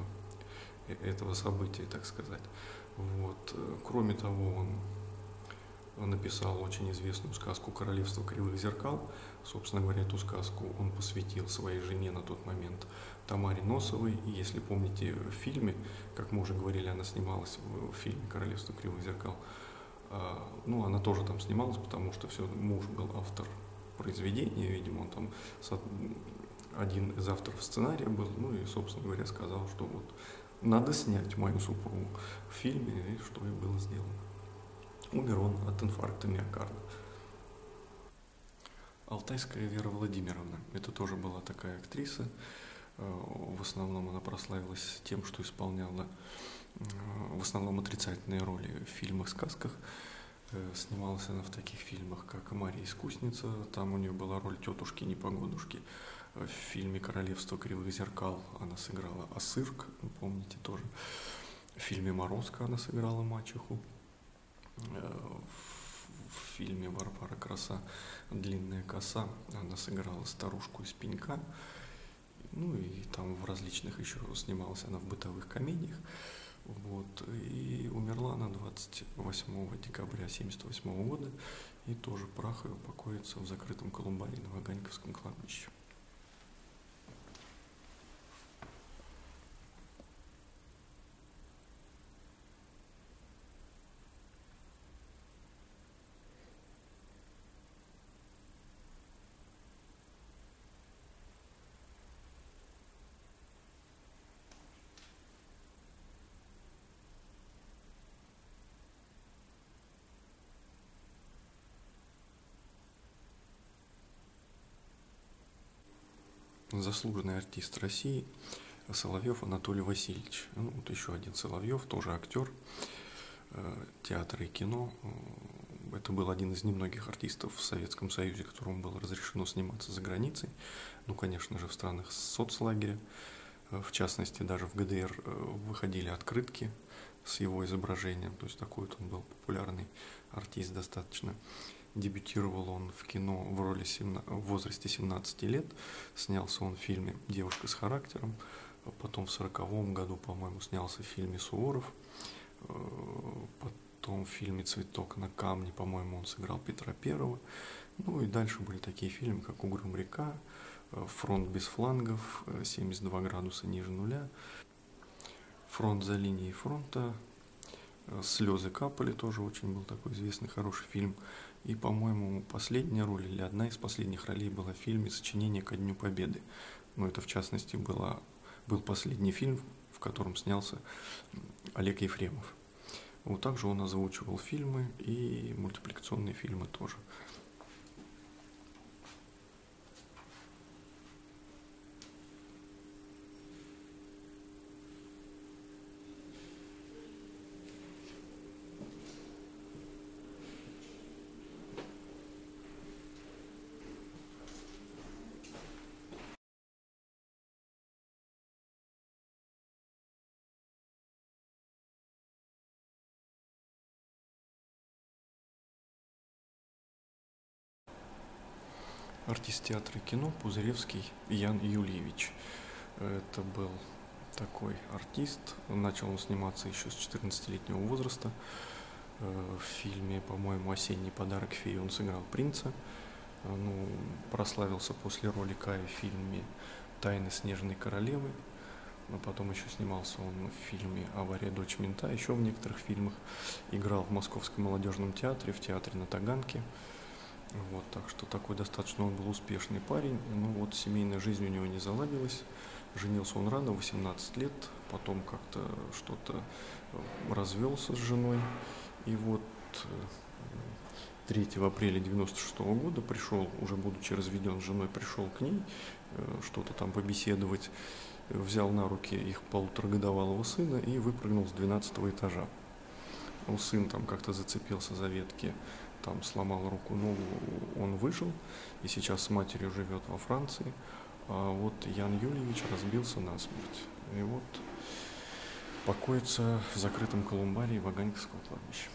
э, этого события, так сказать. Вот. Кроме того, он написал очень известную сказку «Королевство кривых зеркал». Собственно говоря, эту сказку он посвятил своей жене на тот момент Тамаре Носовой. И если помните в фильме, как мы уже говорили, она снималась в фильме «Королевство кривых зеркал», а, ну, она тоже там снималась, потому что все, муж был автор произведения, видимо, он там один из авторов сценария был, ну и, собственно говоря, сказал, что вот надо снять мою супругу в фильме, и что и было сделано. Умер он от инфаркта миокарда. Алтайская Вера Владимировна, это тоже была такая актриса, э, в основном она прославилась тем, что исполняла в основном отрицательные роли в фильмах, сказках. Э, снималась она в таких фильмах, как «Мария искусница», там у нее была роль тетушки Непогодушки. Э, в фильме «Королевство кривых зеркал» она сыграла Асырк, помните тоже. В фильме «Морозко» она сыграла мачеху. Э, в фильме «Варвара краса. Длинная коса» она сыграла старушку из пенька. Ну и там в различных еще снималась она в бытовых комедиях. Вот. И умерла она 28 декабря 1978 года, и тоже прах ее покоится в закрытом колумбарии на Ваганьковском кладбище. Заслуженный артист России Соловьев Анатолий Васильевич. Ну, вот еще один Соловьев, тоже актер э, театра и кино. Это был один из немногих артистов в Советском Союзе, которому было разрешено сниматься за границей. Ну, конечно же, в странах соцлагеря. Э, в частности, даже в ГДР э, выходили открытки с его изображением. То есть такой вот он был популярный артист достаточно. Дебютировал он в кино в роли 17, в возрасте 17 лет. Снялся он в фильме «Девушка с характером». Потом в сороковом году, по-моему, снялся в фильме «Суворов». Э, потом в фильме «Цветок на камне», по-моему, он сыграл Петра Первого. Ну и дальше были такие фильмы, как «Угрюм река», «Фронт без флангов», «72 градуса ниже нуля», «Фронт за линией фронта», «Слезы капали» тоже очень был такой известный, хороший фильм. И, по-моему, последняя роль или одна из последних ролей была в фильме «Сочинение ко Дню Победы». Но это, в частности, была, был последний фильм, в котором снялся Олег Ефремов. Вот также он озвучивал фильмы и мультипликационные фильмы тоже. Артист театра и кино Пузыревский Ян Юльевич. Это был такой артист. Начал он сниматься еще с 14-летнего возраста. Э, в фильме, по-моему, «Осенний подарок феи» он сыграл принца. Э, ну, прославился после роли Кая в фильме «Тайны снежной королевы». Но потом еще снимался он в фильме «Авария дочь мента», еще в некоторых фильмах. Играл в Московском молодежном театре, в театре на Таганке. Вот, так что такой достаточно он был успешный парень. Ну вот семейная жизнь у него не заладилась. Женился он рано, 18 лет, потом как-то что-то э, развелся с женой. И вот 3 э, апреля 96 года пришел, уже будучи разведен с женой, пришел к ней э, что-то там побеседовать, взял на руки их полуторагодовалого сына и выпрыгнул с 12 этажа. У сын там как-то зацепился за ветки там сломал руку, ногу, он выжил и сейчас с матерью живет во Франции. А вот Ян Юльевич разбился насмерть. И вот покоится в закрытом колумбарии Ваганьковского кладбища.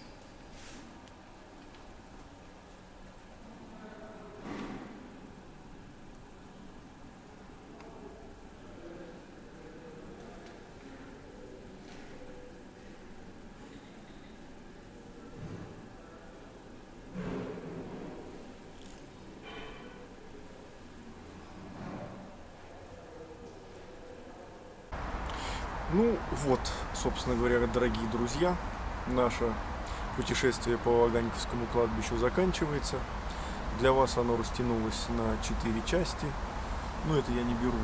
Ну вот, собственно говоря, дорогие друзья, наше путешествие по Ваганьковскому кладбищу заканчивается. Для вас оно растянулось на четыре части. Но это я не беру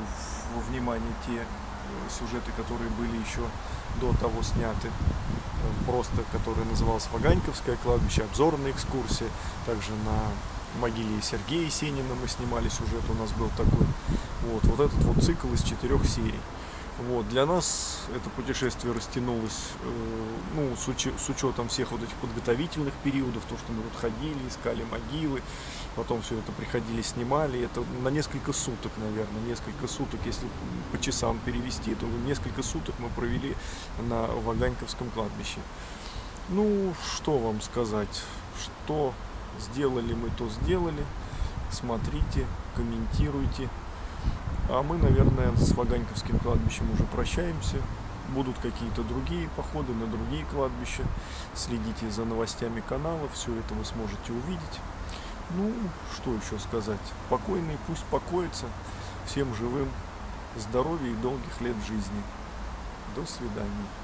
во внимание те э, сюжеты, которые были еще до того сняты. Э, просто, который назывался Ваганьковское кладбище, обзорная экскурсия. Также на могиле Сергея Есенина мы снимали сюжет, у нас был такой. Вот, вот этот вот цикл из четырех серий. Вот. Для нас это путешествие растянулось, э, ну, с, уч с учетом всех вот этих подготовительных периодов, то, что мы тут ходили, искали могилы, потом все это приходили, снимали, это на несколько суток, наверное, несколько суток, если по часам перевести, то несколько суток мы провели на Ваганьковском кладбище. Ну, что вам сказать, что сделали мы, то сделали, смотрите, комментируйте, а мы, наверное, с Ваганьковским кладбищем уже прощаемся. Будут какие-то другие походы на другие кладбища. Следите за новостями канала, все это вы сможете увидеть. Ну, что еще сказать. Покойный пусть покоится. Всем живым здоровья и долгих лет жизни. До свидания.